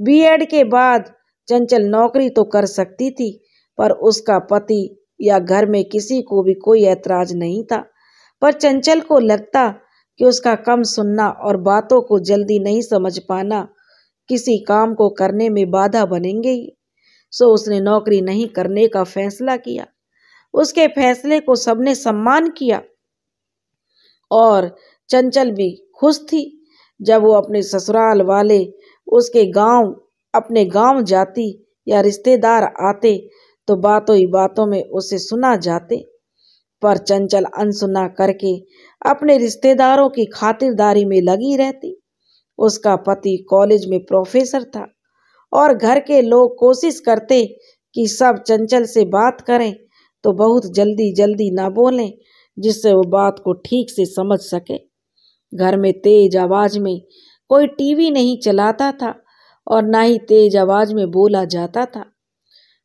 बीएड के बाद चंचल नौकरी तो कर सकती थी, पर उसका पति या घर में किसी को भी कोई ऐतराज नहीं था। पर चंचल को लगता कि उसका कम सुनना और बातों को जल्दी नहीं समझ पाना किसी काम को करने में बाधा बनेंगे ही। सो उसने नौकरी नहीं करने का फैसला किया। उसके फैसले को सबने सम्मान किया। और चंचल भी खुश थी जब वो अपने ससुराल वाले उसके गाँव, अपने गाँव जाती या रिश्तेदार आते तो बातों ही बातों में उसे सुना जाते। पर चंचल अनसुना करके अपने रिश्तेदारों की खातिरदारी में लगी रहती। उसका पति कॉलेज में प्रोफेसर था और घर के लोग कोशिश करते कि सब चंचल से बात करें तो बहुत जल्दी जल्दी ना बोलें, जिससे वो बात को ठीक से समझ सके। घर में तेज आवाज़ में कोई टीवी नहीं चलाता था और ना ही तेज आवाज़ में बोला जाता था।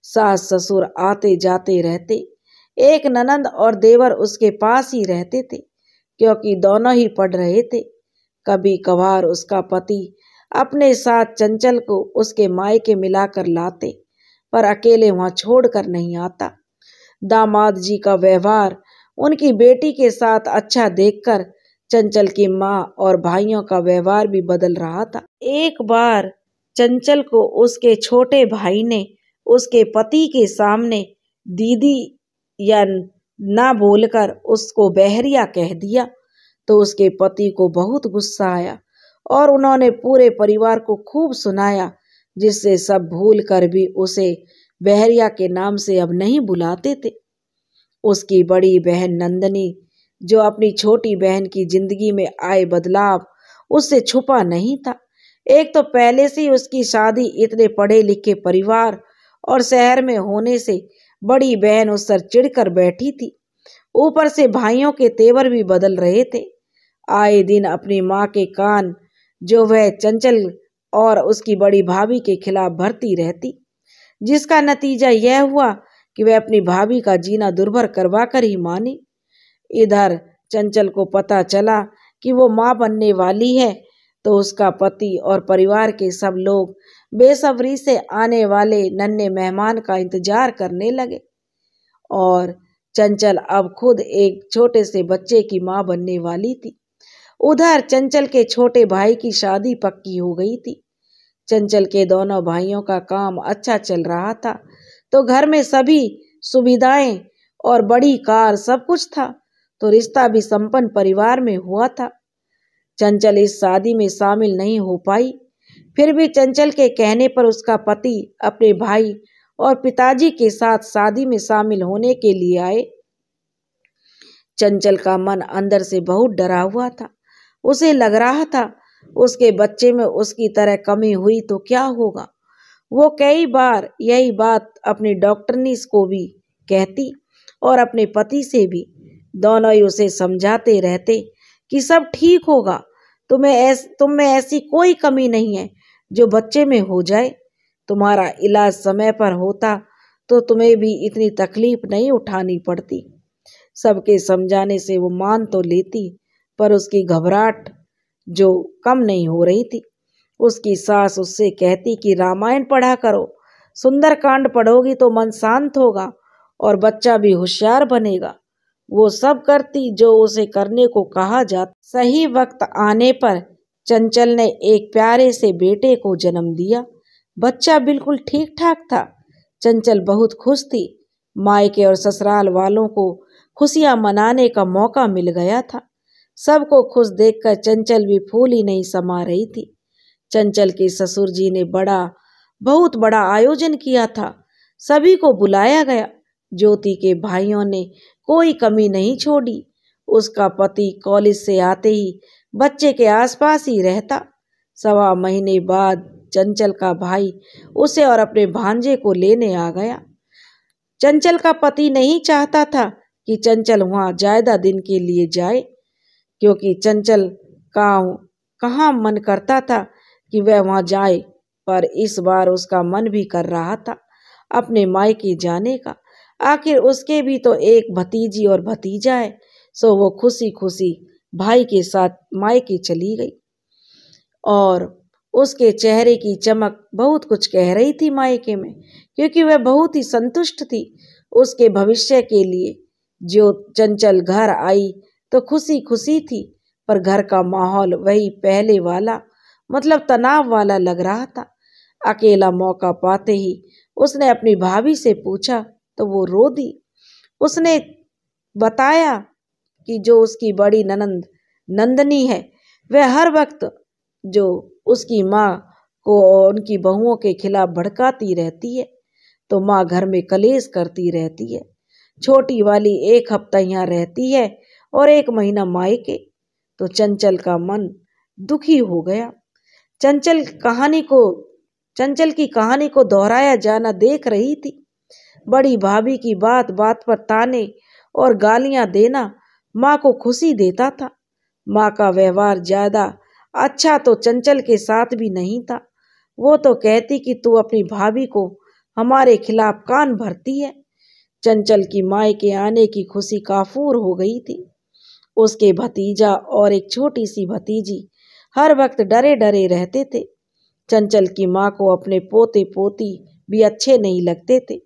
सास ससुर आते जाते रहते। एक ननंद और देवर उसके पास ही रहते थे, क्योंकि दोनों ही पढ़ रहे थे। कभी कभार उसका पति अपने साथ चंचल को उसके मायके मिलाकर लाते, पर अकेले वहाँ छोड़कर नहीं आता। दामाद जी का व्यवहार, उनकी बेटी के साथ अच्छा देखकर चंचल की माँ और भाइयों का व्यवहार भी बदल रहा था। एक बार चंचल को उसके छोटे भाई ने उसके पति के सामने दीदी या ना बोलकर उसको बहरिया कह दिया तो उसके पति को बहुत गुस्सा आया और उन्होंने पूरे परिवार को खूब सुनाया, जिससे सब भूल कर भी उसे बहरिया के नाम से अब नहीं बुलाते थे। उसकी बड़ी बहन नंदनी, जो अपनी छोटी बहन की ज़िंदगी में आए बदलाव, उससे छुपा नहीं था। एक तो पहले से उसकी शादी इतने पढ़े लिखे परिवार और शहर में होने से बड़ी बहन उस पर चिढ़कर बैठी थी। ऊपर से भाइयों के तेवर भी बदल रहे थे। आए दिन अपनी माँ के कान, जो वह चंचल और उसकी बड़ी भाभी के खिलाफ भरती रहती जिसका नतीजा यह हुआ कि वह अपनी भाभी का जीना दुर्भर करवा कर ही मानी। इधर चंचल को पता चला कि वो माँ बनने वाली है तो उसका पति और परिवार के सब लोग बेसब्री से आने वाले नन्हे मेहमान का इंतज़ार करने लगे और चंचल अब खुद एक छोटे से बच्चे की माँ बनने वाली थी। उधर चंचल के छोटे भाई की शादी पक्की हो गई थी। चंचल के दोनों भाइयों का काम अच्छा चल रहा था। तो घर में सभी सुविधाएँ और बड़ी कार सब कुछ था तो रिश्ता भी संपन्न परिवार में हुआ था। चंचल इस शादी में शामिल नहीं हो पाई। फिर भी चंचल के कहने पर उसका पति अपने भाई और पिताजी के साथ शादी में शामिल होने के लिए आए। चंचल का मन अंदर से बहुत डरा हुआ था। उसे लग रहा था उसके बच्चे में उसकी तरह कमी हुई तो क्या होगा? वो कई बार यही बात अपनी डॉक्टरनीस को भी कहती और अपने पति से भी। दोनों ही उसे समझाते रहते कि सब ठीक होगा, तुम्हें ऐस, तुम में ऐसी कोई कमी नहीं है जो बच्चे में हो जाए। तुम्हारा इलाज समय पर होता तो तुम्हें भी इतनी तकलीफ़ नहीं उठानी पड़ती। सबके समझाने से वो मान तो लेती, पर उसकी घबराहट जो कम नहीं हो रही थी। उसकी सास उससे कहती कि, रामायण पढ़ा करो। सुंदर कांड पढ़ोगी तो मन शांत होगा और बच्चा भी होशियार बनेगा। वो सब करती जो उसे करने को कहा जाता। सही वक्त आने पर चंचल ने एक प्यारे से बेटे को जन्म दिया। बच्चा बिल्कुल ठीक ठाक था। चंचल बहुत खुश थी। मायके और ससुराल वालों को खुशियाँ मनाने का मौका मिल गया था। सबको खुश देखकर चंचल भी फूल ही नहीं समा रही थी। चंचल के ससुर जी ने बड़ा, बहुत बड़ा आयोजन किया था। सभी को बुलाया गया। ज्योति के भाइयों ने कोई कमी नहीं छोड़ी। उसका पति कॉलेज से आते ही बच्चे के आसपास ही रहता। सवा महीने बाद चंचल का भाई उसे और अपने भांजे को लेने आ गया। चंचल का पति नहीं चाहता था कि चंचल वहाँ ज़्यादा दिन के लिए जाए। क्योंकि चंचल का कहाँ मन करता था कि वह वहाँ जाए, पर इस बार उसका मन भी कर रहा था अपने मायके जाने का। आखिर उसके भी तो एक भतीजी और भतीजा है, सो वो खुशी खुशी भाई के साथ मायके चली गई। और उसके चेहरे की चमक बहुत कुछ कह रही थी मायके में, क्योंकि वह बहुत ही संतुष्ट थी उसके भविष्य के लिए। जो चंचल घर आई तो खुशी खुशी थी, पर घर का माहौल वही पहले वाला मतलब तनाव वाला लग रहा था। अकेला मौका पाते ही उसने अपनी भाभी से पूछा तो वो रो दी। उसने बताया कि जो उसकी बड़ी ननंद, नंदनी है, वह हर वक्त जो उसकी माँ को उनकी बहुओं के खिलाफ भड़काती रहती है तो माँ घर में कलेश करती रहती है। छोटी वाली एक हफ़्ता यहाँ रहती है और एक महीना मायके तो चंचल का मन दुखी हो गया। चंचल कहानी को, चंचल की कहानी को दोहराया जाना देख रही थी। बड़ी भाभी की बात बात पर ताने और गालियाँ देना माँ को खुशी देता था। माँ का व्यवहार ज़्यादा अच्छा तो चंचल के साथ भी नहीं था। वो तो कहती कि तू अपनी भाभी को हमारे खिलाफ कान भरती है। चंचल की माए के आने की खुशी काफूर हो गई थी। उसके भतीजा और एक छोटी सी भतीजी हर वक्त डरे डरे रहते थे। चंचल की माँ को अपने पोते पोती भी अच्छे नहीं लगते थे।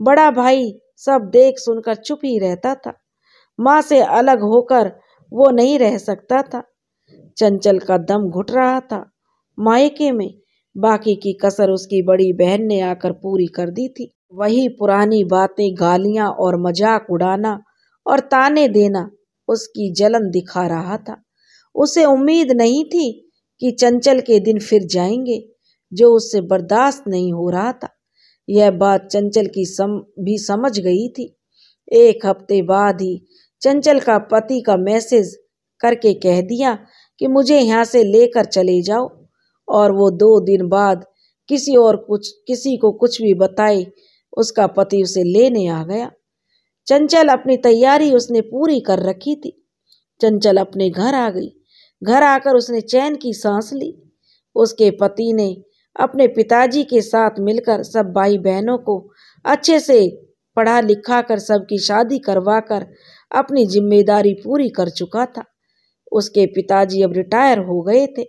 बड़ा भाई सब देख सुनकर चुप ही रहता था। माँ से अलग होकर वो नहीं रह सकता था। चंचल का दम घुट रहा था। मायके में बाकी की कसर उसकी बड़ी बहन ने आकर पूरी कर दी थी। वही पुरानी बातें गालियाँ और मज़ाक उड़ाना और ताने देना उसकी जलन दिखा रहा था। उसे उम्मीद नहीं थी कि चंचल के दिन फिर जाएँगे, जो उससे बर्दाश्त नहीं हो रहा था। यह बात चंचल की सम, भी समझ गई थी। एक हफ़्ते बाद ही चंचल का पति का मैसेज करके कह दिया कि मुझे यहाँ से लेकर चले जाओ, और वो दो दिन बाद किसी और कुछ, किसी को कुछ भी बताए, उसका पति उसे लेने आ गया। चंचल अपनी तैयारी उसने पूरी कर रखी थी। चंचल अपने घर आ गई। घर आकर उसने चैन की सांस ली। उसके पति ने अपने पिताजी के साथ मिलकर सब भाई बहनों को अच्छे से पढ़ा लिखा कर सबकी शादी करवा कर अपनी ज़िम्मेदारी पूरी कर चुका था। उसके पिताजी अब रिटायर हो गए थे।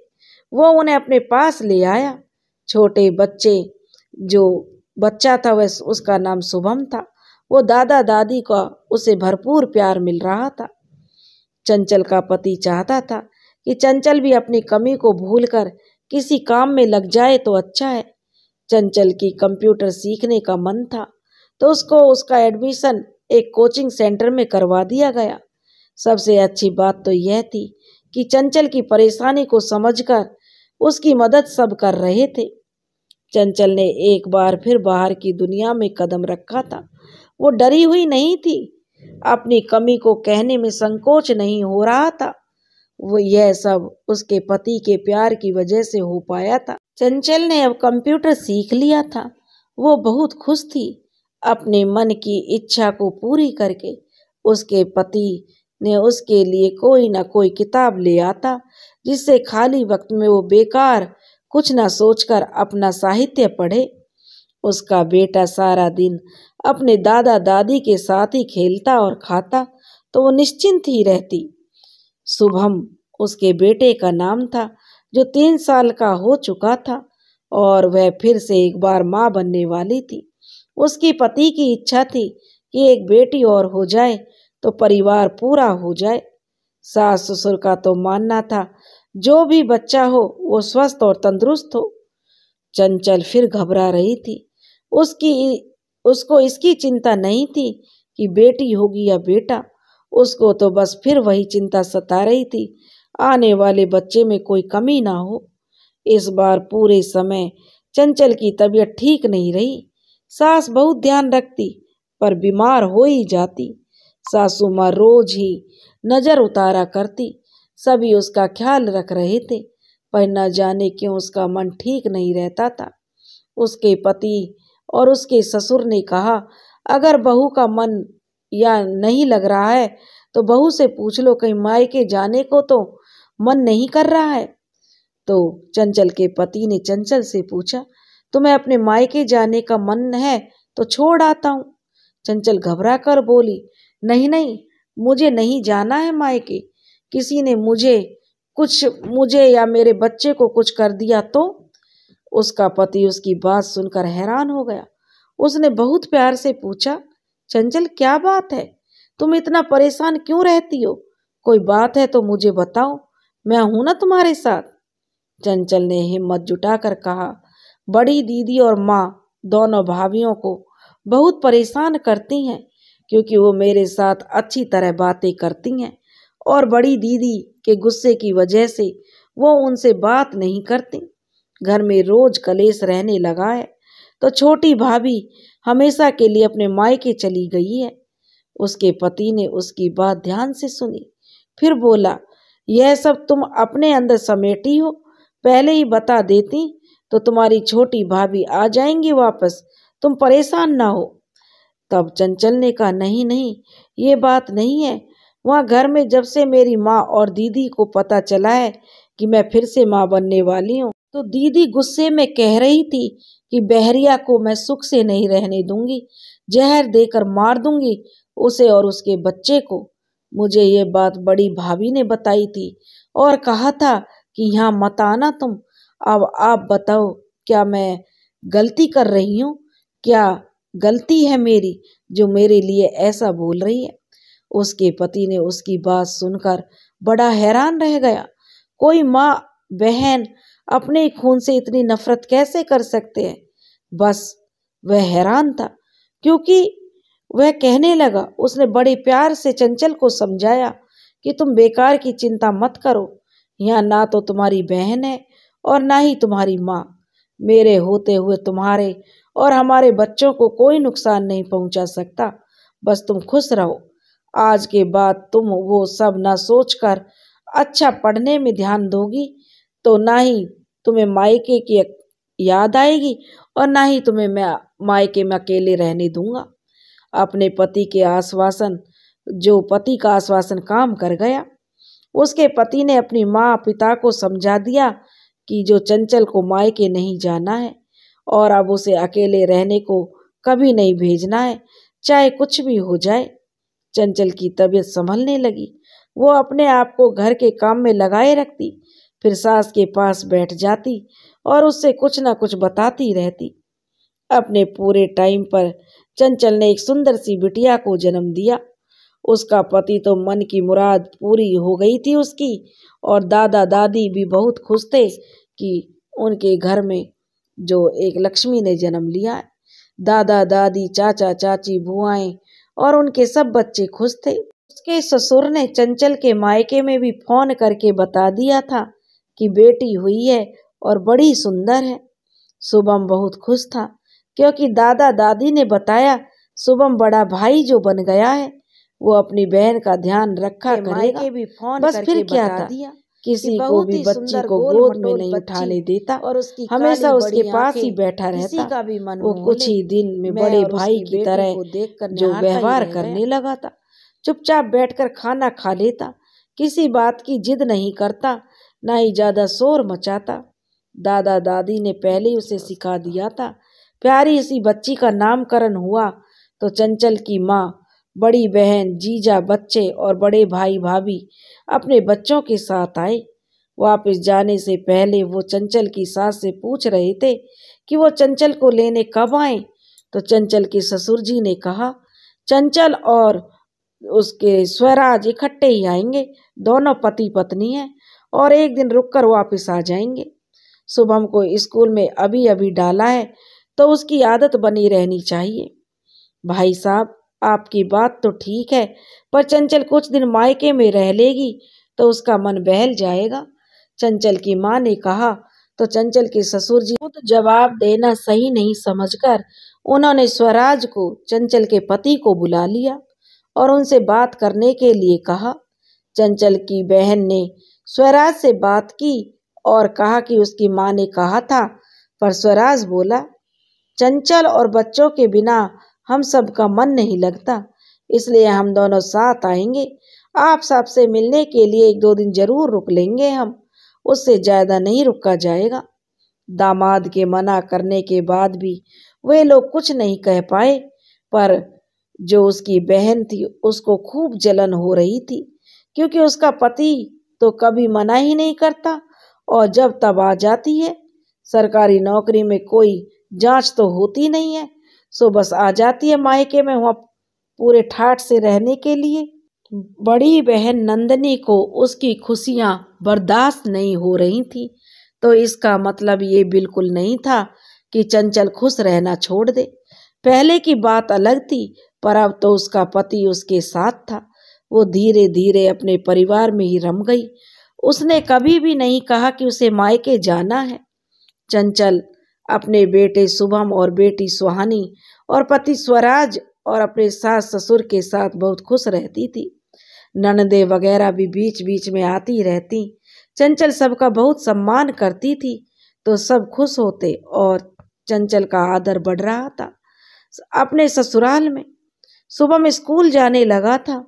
वो उन्हें अपने पास ले आया। छोटे बच्चे, जो बच्चा था, वह उसका नाम शुभम था। वो दादा दादी का उसे भरपूर प्यार मिल रहा था। चंचल का पति चाहता था कि चंचल भी अपनी कमी को भूलकर किसी काम में लग जाए तो अच्छा है। चंचल की कंप्यूटर सीखने का मन था तो उसको उसका एडमिशन एक कोचिंग सेंटर में करवा दिया गया। सबसे अच्छी बात तो यह थी कि चंचल की परेशानी को समझकर उसकी मदद सब कर रहे थे। चंचल ने एक बार फिर बाहर की दुनिया में कदम रखा था। वो डरी हुई नहीं थी। अपनी कमी को कहने में संकोच नहीं हो रहा था। वो यह सब उसके पति के प्यार की वजह से हो पाया था। चंचल ने अब कंप्यूटर सीख लिया था। वो बहुत खुश थी। अपने मन की इच्छा को पूरी करके उसके पति ने उसके लिए कोई ना कोई किताब ले आता, जिससे खाली वक्त में वो बेकार कुछ ना सोचकर अपना साहित्य पढ़े। उसका बेटा सारा दिन अपने दादा दादी के साथ ही खेलता और खाता तो वो निश्चिंत ही रहती। शुभम उसके बेटे का नाम था, जो तीन साल का हो चुका था और वह फिर से एक बार माँ बनने वाली थी। उसकी पति की इच्छा थी कि एक बेटी और हो जाए तो परिवार पूरा हो जाए। सास ससुर का तो मानना था, जो भी बच्चा हो वो स्वस्थ और तंदुरुस्त हो। चंचल फिर घबरा रही थी। उसकी उसको इसकी चिंता नहीं थी कि बेटी होगी या बेटा, उसको तो बस फिर वही चिंता सता रही थी, आने वाले बच्चे में कोई कमी ना हो। इस बार पूरे समय चंचल की तबीयत ठीक नहीं रही, सास बहुत ध्यान रखती, पर बीमार हो ही जाती। सासू माँ रोज ही नज़र उतारा करती, सभी उसका ख्याल रख रहे थे, पर न जाने क्यों उसका मन ठीक नहीं रहता था। उसके पति और उसके ससुर ने कहा, अगर बहू का मन या नहीं लग रहा है तो बहू से पूछ लो कहीं मायके जाने को तो मन नहीं कर रहा है। तो चंचल के पति ने चंचल से पूछा, तुम्हें अपने मायके जाने का मन है तो छोड़ आता हूँ। चंचल घबरा कर बोली, नहीं नहीं, मुझे नहीं जाना है मायके किसी ने मुझे कुछ, मुझे या मेरे बच्चे को कुछ कर दिया तो उसका पति उसकी बात सुनकर हैरान हो गया। उसने बहुत प्यार से पूछा, चंचल, क्या बात है? तुम इतना परेशान क्यों रहती हो? कोई बात है तो मुझे बताओ, मैं हूँ ना तुम्हारे साथ? चंचल ने हिम्मत जुटाकर कहा, बड़ी दीदी और माँ दोनों भाभियों को बहुत परेशान करती हैं, क्योंकि वो मेरे साथ अच्छी तरह बातें करती हैं और बड़ी दीदी के गुस्से की वजह से वो उनसे बात नहीं करती। घर में रोज कलेश रहने लगा है तो छोटी भाभी हमेशा के लिए अपने मायके चली गई है। उसके पति ने उसकी बात ध्यान से सुनी, फिर बोला, यह सब तुम अपने अंदर समेटी हो, पहले ही बता देती तो तुम्हारी छोटी भाभी आ जाएँगी वापस, तुम परेशान ना हो। तब चंचल ने कहा, नहीं नहीं, ये बात नहीं है। वहाँ घर में जब से मेरी माँ और दीदी को पता चला है कि मैं फिर से माँ बनने वाली हूँ तो दीदी गुस्से में कह रही थी कि बहरिया को मैं सुख से नहीं रहने दूँगी, जहर देकर मार दूँगी उसे और उसके बच्चे को। मुझे ये बात बड़ी भाभी ने बताई थी और कहा था कि यहाँ मत आना तुम। अब आप बताओ, क्या मैं गलती कर रही हूँ? क्या गलती है मेरी जो मेरे लिए ऐसा बोल रही है? उसके पति ने उसकी बात सुनकर बड़ा हैरान रह गया। कोई माँ बहन अपने ही खून से इतनी नफरत कैसे कर सकते हैं? बस, वह हैरान था, क्योंकि वह कहने लगा, उसने बड़े प्यार से चंचल को समझाया कि तुम बेकार की चिंता मत करो, यहाँ ना तो तुम्हारी बहन है और ना ही तुम्हारी माँ। मेरे होते हुए तुम्हारे और हमारे बच्चों को कोई नुकसान नहीं पहुँचा सकता। बस तुम खुश रहो। आज के बाद तुम वो सब ना सोचकर अच्छा पढ़ने में ध्यान दोगी तो ना ही तुम्हें मायके की याद आएगी और ना ही तुम्हें मैं मायके में अकेले रहने दूँगा। अपने पति के आश्वासन, जो पति का आश्वासन काम कर गया, उसके पति ने अपनी माँ पिता को समझा दिया कि जो चंचल को मायके नहीं जाना है और अब उसे अकेले रहने को कभी नहीं भेजना है, चाहे कुछ भी हो जाए, चंचल की तबीयत संभलने लगी। वो अपने आप को घर के काम में लगाए रखती फिर सास के पास बैठ जाती और उससे कुछ ना कुछ बताती रहती। अपने पूरे टाइम पर चंचल ने एक सुंदर सी बिटिया को जन्म दिया। उसका पति तो मन की मुराद पूरी हो गई थी उसकी और दादा दादी भी बहुत खुश थे कि उनके घर में जो एक लक्ष्मी ने जन्म लिया है। दादा दादी, चाचा चाची, बुआएँ और उनके सब बच्चे खुश थे। उसके ससुर ने चंचल के मायके में भी फ़ोन करके बता दिया था कि बेटी हुई है और बड़ी सुंदर है। शुभम बहुत खुश था क्योंकि दादा दादी ने बताया शुभम बड़ा भाई जो बन गया है। वो अपनी बहन का ध्यान रखा करेगा। भी फ़ोन बस फिर क्या था? दिया किसी को भी बच्ची को गोद में नहीं उठाने देता। और उसकी हमेशा उसके पास ही बैठा रहता। का भी मन वो कुछ ही दिन में बड़े भाई की तरह जो व्यवहार करने लगा था। चुपचाप बैठकर खाना खा लेता। किसी बात की जिद नहीं करता। ना ही ज़्यादा शोर मचाता। दादा दादी ने पहले ही उसे सिखा दिया था। प्यारी इसी बच्ची का नामकरण हुआ तो चंचल की माँ, बड़ी बहन, जीजा बच्चे और बड़े भाई भाभी अपने बच्चों के साथ आए। वापस जाने से पहले वो चंचल की सास से पूछ रहे थे कि वो चंचल को लेने कब आए? तो चंचल के ससुर जी ने कहा, चंचल और उसके स्वराज इकट्ठे ही आएँगे। दोनों पति पत्नी हैं। और एक दिन रुककर वापस आ जाएँगे। शुभम को स्कूल में अभी अभी डाला है तो उसकी आदत बनी रहनी चाहिए। भाई साहब, आपकी बात तो ठीक है, पर चंचल कुछ दिन मायके में रह लेगी तो उसका मन बहल जाएगा। चंचल की माँ ने कहा तो चंचल के ससुर जी खुद जवाब देना सही नहीं समझकर उन्होंने स्वराज को, चंचल के पति को बुला लिया और उनसे बात करने के लिए कहा। चंचल की बहन ने स्वराज से बात की और कहा कि उसकी माँ ने कहा था। पर स्वराज बोला, चंचल और बच्चों के बिना हम सबका मन नहीं लगता, इसलिए हम दोनों साथ आएँगे। आप सबसे मिलने के लिए एक दो दिन ज़रूर रुक लेंगे हम, उससे ज़्यादा नहीं रुका जाएगा। दामाद के मना करने के बाद भी वे लोग कुछ नहीं कह पाए, पर जो उसकी बहन थी उसको खूब जलन हो रही थी, क्योंकि उसका पति तो कभी मना ही नहीं करता और जब तब आ जाती है। सरकारी नौकरी में कोई जाँच तो होती नहीं है, सो बस आ जाती है मायके में वहाँ पूरे ठाठ से रहने के लिए। बड़ी बहन नंदनी को उसकी खुशियाँ बर्दाश्त नहीं हो रही थी तो इसका मतलब ये बिल्कुल नहीं था कि चंचल खुश रहना छोड़ दे। पहले की बात अलग थी, पर अब तो उसका पति उसके साथ था। वो धीरे धीरे अपने परिवार में ही रम गई। उसने कभी भी नहीं कहा कि उसे मायके जाना है। चंचल, अपने बेटे शुभम और बेटी सुहानी और पति स्वराज और अपने सास ससुर के साथ बहुत खुश रहती थी। ननदे वगैरह भी बीच बीच में आती रहती। चंचल सबका बहुत सम्मान करती थी तो सब खुश होते और चंचल का आदर बढ़ रहा था। अपने ससुराल में सुबह में स्कूल जाने लगा था।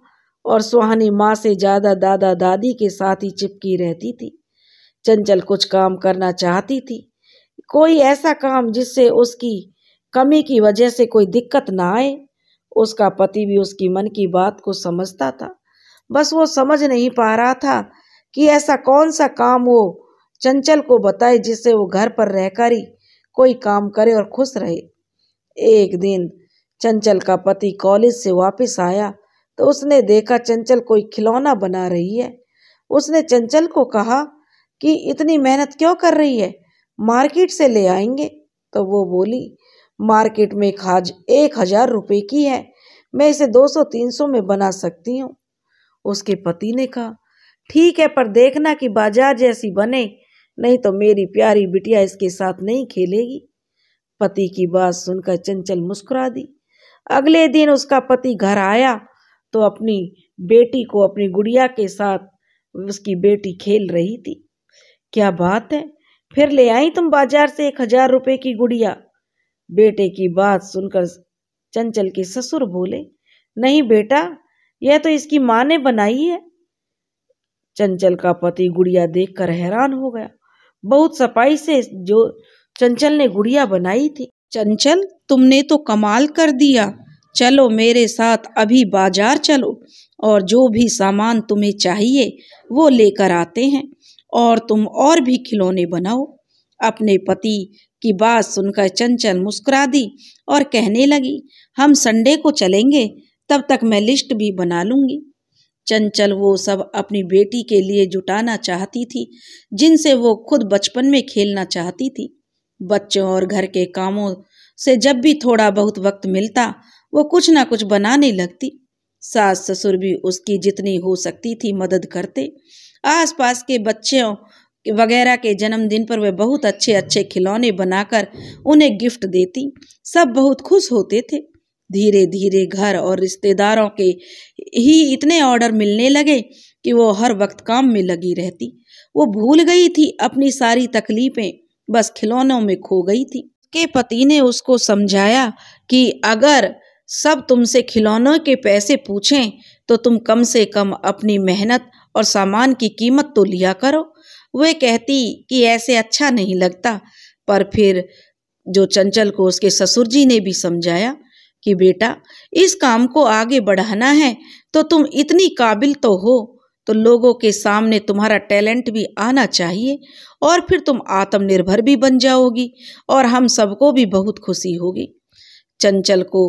और सुहानी माँ से ज़्यादा दादा दादी के साथ ही चिपकी रहती थी। चंचल कुछ काम करना चाहती थी। कोई ऐसा काम जिससे उसकी कमी की वजह से कोई दिक्कत ना आए। उसका पति भी उसकी मन की बात को समझता था। बस वो समझ नहीं पा रहा था कि ऐसा कौन सा काम वो चंचल को बताए जिससे वो घर पर रहकर ही कोई काम करे और खुश रहे। एक दिन चंचल का पति कॉलेज से वापस आया तो उसने देखा चंचल कोई खिलौना बना रही है। उसने चंचल को कहा कि इतनी मेहनत क्यों कर रही है? मार्केट से ले आएँगे। तो वो बोली, मार्केट में खाज एक हज़ार रुपये की है। मैं इसे दो सौ, तीन सौ में बना सकती हूँ। उसके पति ने कहा, ठीक है, पर देखना कि बाज़ार जैसी बने, नहीं तो मेरी प्यारी बिटिया इसके साथ नहीं खेलेगी। पति की बात सुनकर चंचल मुस्कुरा दी। अगले दिन उसका पति घर आया तो अपनी बेटी को, अपनी गुड़िया के साथ उसकी बेटी खेल रही थी। क्या बात है? फिर ले आई तुम बाज़ार से एक हज़ार रुपए की गुड़िया। बेटे की बात सुनकर चंचल के ससुर बोले, नहीं बेटा, यह तो इसकी माँ ने बनाई है। चंचल का पति गुड़िया देखकर हैरान हो गया। बहुत सफ़ाई से जो चंचल ने गुड़िया बनाई थी। चंचल, तुमने तो कमाल कर दिया। चलो मेरे साथ अभी बाज़ार चलो और जो भी सामान तुम्हें चाहिए वो लेकर आते हैं और तुम और भी खिलौने बनाओ। अपने पति की बात सुनकर चंचल मुस्कुरा दी और कहने लगी, हम संडे को चलेंगे, तब तक मैं लिस्ट भी बना लूँगी। चंचल वो सब अपनी बेटी के लिए जुटाना चाहती थी, जिनसे वो खुद बचपन में खेलना चाहती थी। बच्चों और घर के कामों से जब भी थोड़ा बहुत वक्त मिलता वो कुछ ना कुछ बनाने लगती। सास ससुर भी उसकी जितनी हो सकती थी मदद करते। आसपास के बच्चों वगैरह के जन्मदिन पर वे बहुत अच्छे अच्छे खिलौने बनाकर उन्हें गिफ्ट देती। सब बहुत खुश होते थे। धीरे धीरे घर और रिश्तेदारों के ही इतने ऑर्डर मिलने लगे कि वो हर वक्त काम में लगी रहती। वो भूल गई थी अपनी सारी तकलीफें, बस खिलौनों में खो गई थी। के पति ने उसको समझाया कि अगर सब तुमसे खिलौनों के पैसे पूछें तो तुम कम से कम अपनी मेहनत और सामान की कीमत तो लिया करो। वे कहती कि ऐसे अच्छा नहीं लगता, पर फिर जो चंचल को उसके ससुर जी ने भी समझाया कि बेटा, इस काम को आगे बढ़ाना है तो तुम इतनी काबिल तो हो तो लोगों के सामने तुम्हारा टैलेंट भी आना चाहिए, और फिर तुम आत्मनिर्भर भी बन जाओगी, और हम सबको भी बहुत खुशी होगी। चंचल को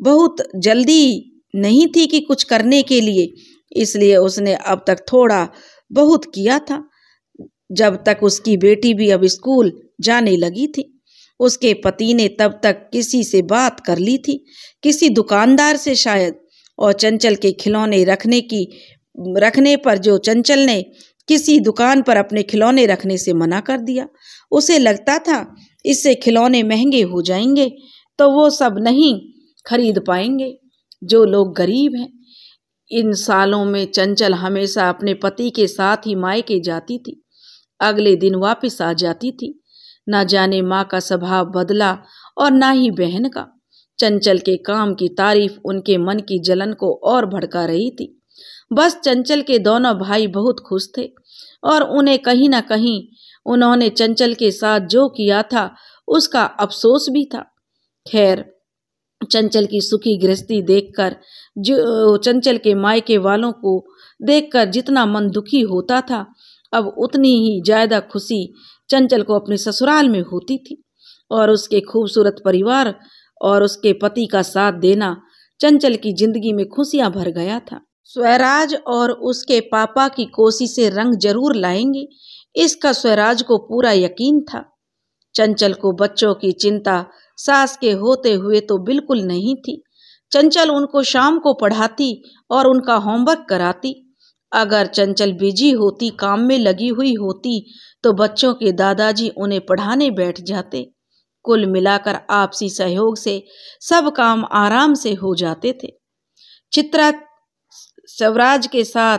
बहुत जल्दी नहीं थी कि कुछ करने के लिए, इसलिए उसने अब तक थोड़ा बहुत किया था। जब तक उसकी बेटी भी अब स्कूल जाने लगी थी, उसके पति ने तब तक किसी से बात कर ली थी। किसी दुकानदार से शायद, और चंचल के खिलौने रखने की, रखने पर जो चंचल ने किसी दुकान पर अपने खिलौने रखने से मना कर दिया। उसे लगता था, इससे खिलौने महँगे हो जाएँगे तो वो सब नहीं खरीद पाएँगे। जो लोग गरीब हैं, इन सालों में चंचल हमेशा अपने पति के साथ ही मायके जाती थी। अगले दिन वापस आ जाती थी। न जाने माँ का स्वभाव बदला और ना ही बहन का। चंचल के काम की तारीफ़ उनके मन की जलन को और भड़का रही थी। बस चंचल के दोनों भाई बहुत खुश थे और उन्हें कहीं ना कहीं उन्होंने चंचल के साथ जो किया था, उसका अफसोस भी था। खैर चंचल की सुखी गृहस्थी देखकर, जो चंचल के मायके वालों को देखकर जितना मन दुखी होता था, अब उतनी ही ज़्यादा खुशी चंचल को अपने ससुराल में होती थी और उसके खूबसूरत परिवार और उसके पति का साथ देना चंचल की ज़िंदगी में खुशियाँ भर गया था। स्वराज और उसके पापा की कोशिशें रंग ज़रूर लाएँगे, इसका स्वराज को पूरा यकीन था। चंचल को बच्चों की चिंता सास के होते हुए तो बिल्कुल नहीं थी। चंचल उनको शाम को पढ़ाती और उनका होमवर्क कराती। अगर चंचल बिज़ी होती, काम में लगी हुई होती तो बच्चों के दादाजी उन्हें पढ़ाने बैठ जाते। कुल मिलाकर आपसी सहयोग से सब काम आराम से हो जाते थे। चित्रा स्वराज के साथ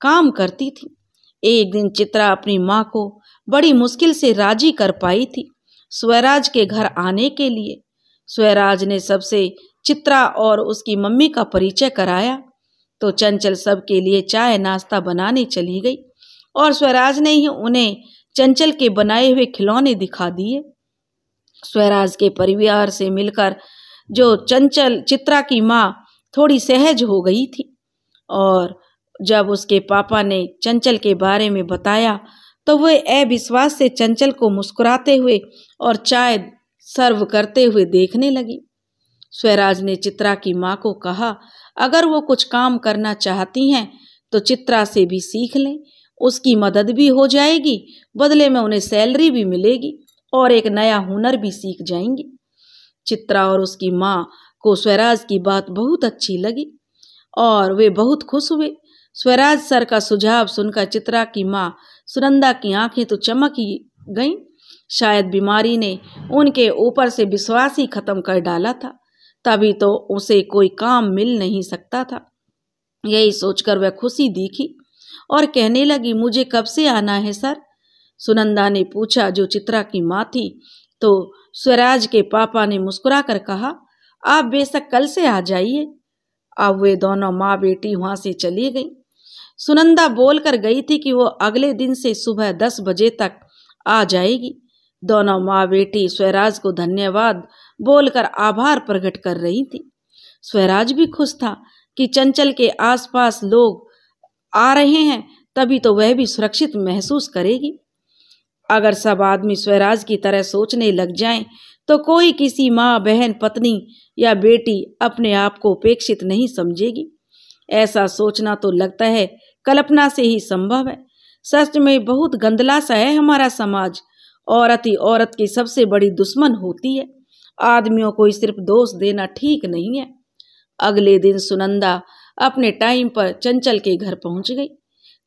काम करती थी। एक दिन चित्रा अपनी माँ को बड़ी मुश्किल से राज़ी कर पाई थी। स्वराज के घर आने के लिए। स्वराज ने सबसे चित्रा और उसकी मम्मी का परिचय कराया तो चंचल सबके लिए चाय नाश्ता बनाने चली गई और स्वराज ने ही उन्हें चंचल के बनाए हुए खिलौने दिखा दिए। स्वराज के परिवार से मिलकर जो चंचल, चित्रा की माँ थोड़ी सहज हो गई थी और जब उसके पापा ने चंचल के बारे में बताया तो वह अविश्वास से चंचल को मुस्कुराते हुए और चाय सर्व करते हुए देखने लगी। स्वराज ने चित्रा की माँ को कहा, अगर वो कुछ काम करना चाहती हैं तो चित्रा से भी सीख लें। उसकी मदद भी हो जाएगी, बदले में उन्हें सैलरी भी मिलेगी और एक नया हुनर भी सीख जाएँगी। चित्रा और उसकी माँ को स्वराज की बात बहुत अच्छी लगी और वे बहुत खुश हुए। स्वराज सर का सुझाव सुनकर चित्रा की माँ सुनंदा की आँखें तो चमक ही गईं। शायद बीमारी ने उनके ऊपर से विश्वास ही खत्म कर डाला था, तभी तो उसे कोई काम मिल नहीं सकता था। यही सोचकर वह खुशी दिखी और कहने लगी, मुझे कब से आना है सर? सुनंदा ने पूछा, जो चित्रा की माँ थी। तो स्वराज के पापा ने मुस्कुरा कर कहा, आप बेशक कल से आ जाइए। अब वे दोनों माँ बेटी वहाँ से चली गई। सुनंदा बोलकर गई थी कि वो अगले दिन से सुबह दस बजे तक आ जाएगी। दोनों माँ बेटी स्वराज को धन्यवाद बोलकर आभार प्रकट कर रही थी। स्वराज भी खुश था कि चंचल के आसपास लोग आ रहे हैं, तभी तो वह भी सुरक्षित महसूस करेगी। अगर सब आदमी स्वराज की तरह सोचने लग जाएँ तो कोई किसी माँ, बहन, पत्नी या बेटी अपने आप को उपेक्षित नहीं समझेगी। ऐसा सोचना तो लगता है कल्पना से ही संभव है। सच में बहुत गंदला सा है हमारा समाज औरत ही औरत की सबसे बड़ी दुश्मन होती है। आदमियों को सिर्फ़ दोष देना ठीक नहीं है। अगले दिन सुनंदा अपने टाइम पर चंचल के घर पहुँच गई।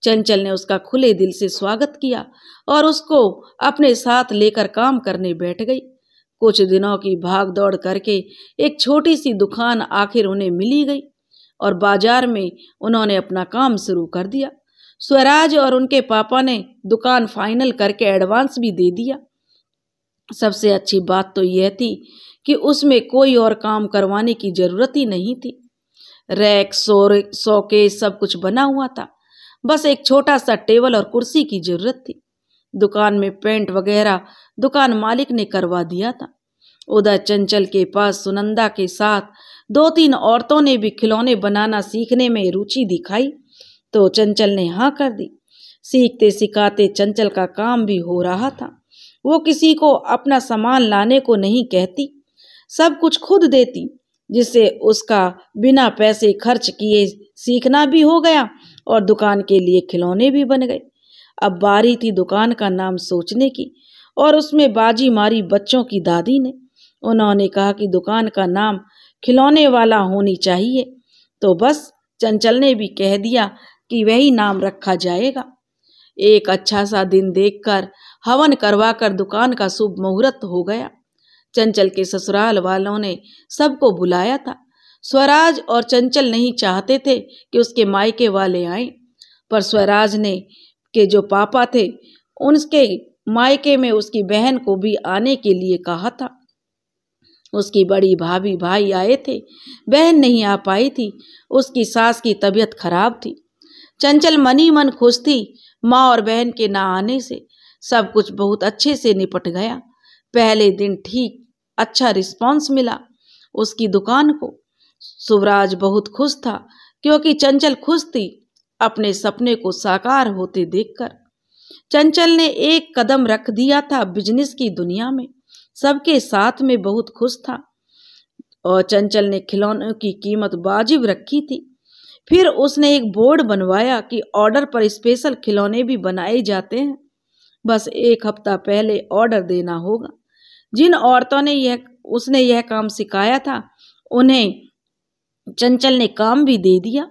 चंचल ने उसका खुले दिल से स्वागत किया, और उसको अपने साथ लेकर काम करने बैठ गई। कुछ दिनों की भाग दौड़ करके एक छोटी सी दुकान आखिर उन्हें मिली गई। और बाज़ार में उन्होंने अपना काम शुरू कर दिया। स्वराज और उनके पापा ने दुकान फाइनल करके एडवांस भी दे दिया। सबसे अच्छी बात तो यह थी कि उसमें कोई और काम करवाने की ज़रूरत ही नहीं थी। रैक, सोर सौके सब कुछ बना हुआ था। बस एक छोटा सा टेबल और कुर्सी की ज़रूरत थी। दुकान में पेंट वगैरह दुकान मालिक ने करवा दिया था। उदय चंचल के पास सुनंदा के साथ दो तीन औरतों ने भी खिलौने बनाना सीखने में रुचि दिखाई तो चंचल ने हाँ कर दी। सीखते सिखाते चंचल का काम भी हो रहा था। वो किसी को अपना सामान लाने को नहीं कहती, सब कुछ खुद देती, जिससे उसका बिना पैसे खर्च किए सीखना भी हो गया और दुकान के लिए खिलौने भी बन गए। अब बारी थी दुकान का नाम सोचने की और उसमें बाजी मारी बच्चों की दादी ने। उन्होंने कहा कि दुकान का नाम खिलौने वाला होनी चाहिए। तो बस चंचल ने भी कह दिया कि वही नाम रखा जाएगा। एक अच्छा सा दिन देखकर हवन करवाकर दुकान का शुभ मुहूर्त हो गया। चंचल के ससुराल वालों ने सबको बुलाया था। स्वराज और चंचल नहीं चाहते थे कि उसके मायके वाले आए, पर स्वराज ने के जो पापा थे, उनके मायके में उसकी बहन को भी आने के लिए कहा था। उसकी बड़ी भाभी भाई आए थे। बहन नहीं आ पाई थी। उसकी सास की तबीयत खराब थी। चंचल मनी मन खुश थी माँ और बहन के ना आने से। सब कुछ बहुत अच्छे से निपट गया। पहले दिन ठीक अच्छा रिस्पांस मिला उसकी दुकान को। सुवराज बहुत खुश था क्योंकि चंचल खुश थी अपने सपने को साकार होते देखकर। चंचल ने एक कदम रख दिया था बिज़नेस की दुनिया में। सबके साथ में बहुत खुश था। और चंचल ने खिलौनों की कीमत वाजिब रखी थी। फिर उसने एक बोर्ड बनवाया कि ऑर्डर पर स्पेशल खिलौने भी बनाए जाते हैं। बस एक हफ़्ता पहले ऑर्डर देना होगा। जिन औरतों ने यह, उसने यह काम सिखाया था, उन्हें चंचल ने काम भी दे दिया।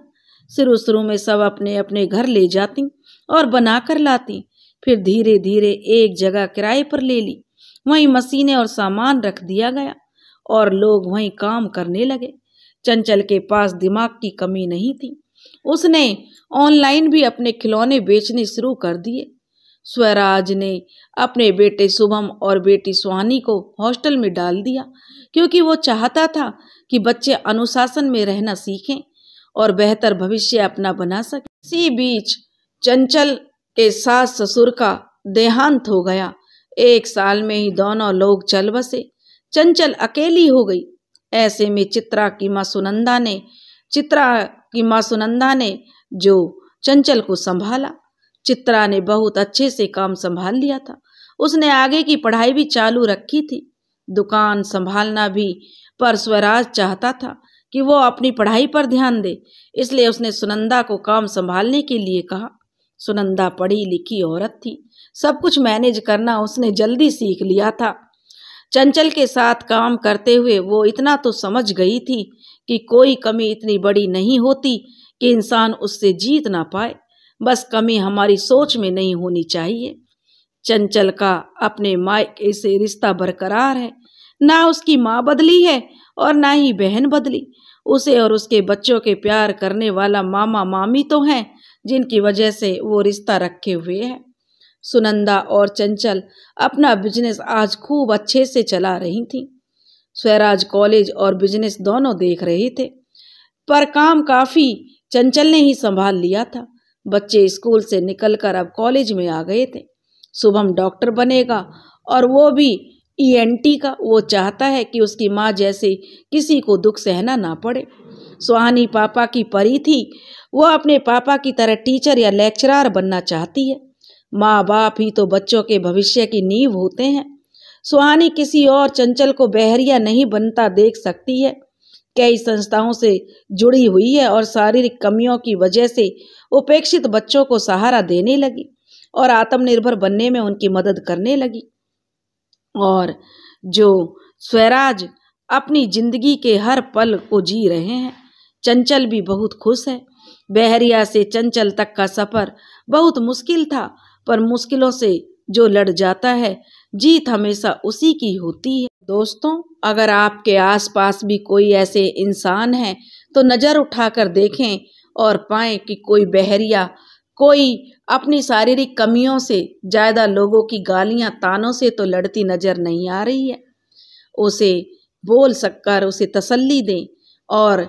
शुरू शुरू में सब अपने अपने घर ले जाती और बना कर लाती। फिर धीरे धीरे एक जगह किराए पर ले ली। वहीं मशीनें और सामान रख दिया गया और लोग वहीं काम करने लगे। चंचल के पास दिमाग की कमी नहीं थी। उसने ऑनलाइन भी अपने खिलौने बेचने शुरू कर दिए। स्वराज ने अपने बेटे शुभम और बेटी सुहानी को हॉस्टल में डाल दिया, क्योंकि वो चाहता था कि बच्चे अनुशासन में रहना सीखें और बेहतर भविष्य अपना बना सके। इसी बीच चंचल के सास ससुर का देहांत हो गया। एक साल में ही दोनों लोग चल बसे। चंचल अकेली हो गई। ऐसे में चित्रा की माँ सुनंदा ने, चित्रा की माँ सुनंदा ने जो चंचल को संभाला। चित्रा ने बहुत अच्छे से काम संभाल लिया था। उसने आगे की पढ़ाई भी चालू रखी थी। दुकान संभालना भी पर स्वराज चाहता था कि वो अपनी पढ़ाई पर ध्यान दे, इसलिए उसने सुनंदा को काम संभालने के लिए कहा। सुनंदा पढ़ी लिखी औरत थी। सब कुछ मैनेज करना उसने जल्दी सीख लिया था। चंचल के साथ काम करते हुए वो इतना तो समझ गई थी कि कोई कमी इतनी बड़ी नहीं होती कि इंसान उससे जीत ना पाए। बस कमी हमारी सोच में नहीं होनी चाहिए। चंचल का अपने मायके से रिश्ता बरकरार है। ना उसकी माँ बदली है और ना ही बहन बदली। उसे और उसके बच्चों के प्यार करने वाला मामा मामी तो हैं, जिनकी वजह से वो रिश्ता रखे हुए है। सुनंदा और चंचल अपना बिज़नेस आज खूब अच्छे से चला रही थी। स्वराज कॉलेज और बिज़नेस दोनों देख रहे थे, पर काम काफ़ी चंचल ने ही संभाल लिया था। बच्चे स्कूल से निकलकर अब कॉलेज में आ गए थे। शुभम डॉक्टर बनेगा और वो भी ईएनटी का, वो चाहता है कि उसकी माँ जैसे किसी को दुख सहना ना पड़े। सुहानी पापा की परी थी, वो अपने पापा की तरह टीचर या लेक्चरार बनना चाहती है। माँ बाप ही तो बच्चों के भविष्य की नींव होते हैं। सुहानी किसी और चंचल को बहरिया नहीं बनता देख सकती है। कई संस्थाओं से जुड़ी हुई है और शारीरिक कमियों की वजह से उपेक्षित बच्चों को सहारा देने लगी और आत्मनिर्भर बनने में उनकी मदद करने लगी। और जो स्वराज अपनी ज़िंदगी के हर पल को जी रहे हैं, चंचल भी बहुत खुश है। बहरिया से चंचल तक का सफ़र बहुत मुश्किल था पर मुश्किलों से जो लड़ जाता है, जीत हमेशा उसी की होती है। दोस्तों, अगर आपके आसपास भी कोई ऐसे इंसान हैं तो नज़र उठाकर देखें और पाएँ कि कोई बहरिया, कोई अपनी शारीरिक कमियों से ज़्यादा लोगों की गालियाँ तानों से तो लड़ती नज़र नहीं आ रही है। उसे बोल सककर उसे तसल्ली दें और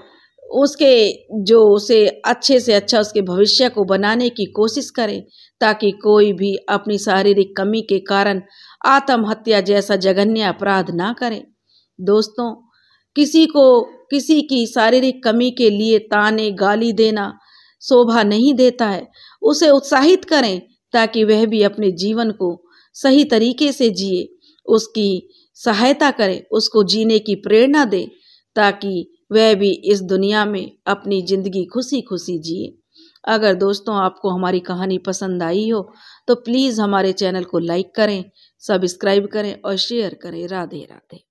उसके जो उसे अच्छे से अच्छा उसके भविष्य को बनाने की कोशिश करें, ताकि कोई भी अपनी शारीरिक कमी के कारण आत्महत्या जैसा जघन्य अपराध ना करे। दोस्तों, किसी को, किसी की शारीरिक कमी के लिए ताने गाली देना शोभा नहीं देता है। उसे उत्साहित करें, ताकि वह भी अपने जीवन को सही तरीके से जिए। उसकी सहायता करें, उसको जीने की प्रेरणा दे, ताकि वह भी इस दुनिया में अपनी ज़िंदगी खुशी खुशी जिए। अगर दोस्तों आपको हमारी कहानी पसंद आई हो तो प्लीज़ हमारे चैनल को लाइक करें, सब्सक्राइब करें और शेयर करें। राधे राधे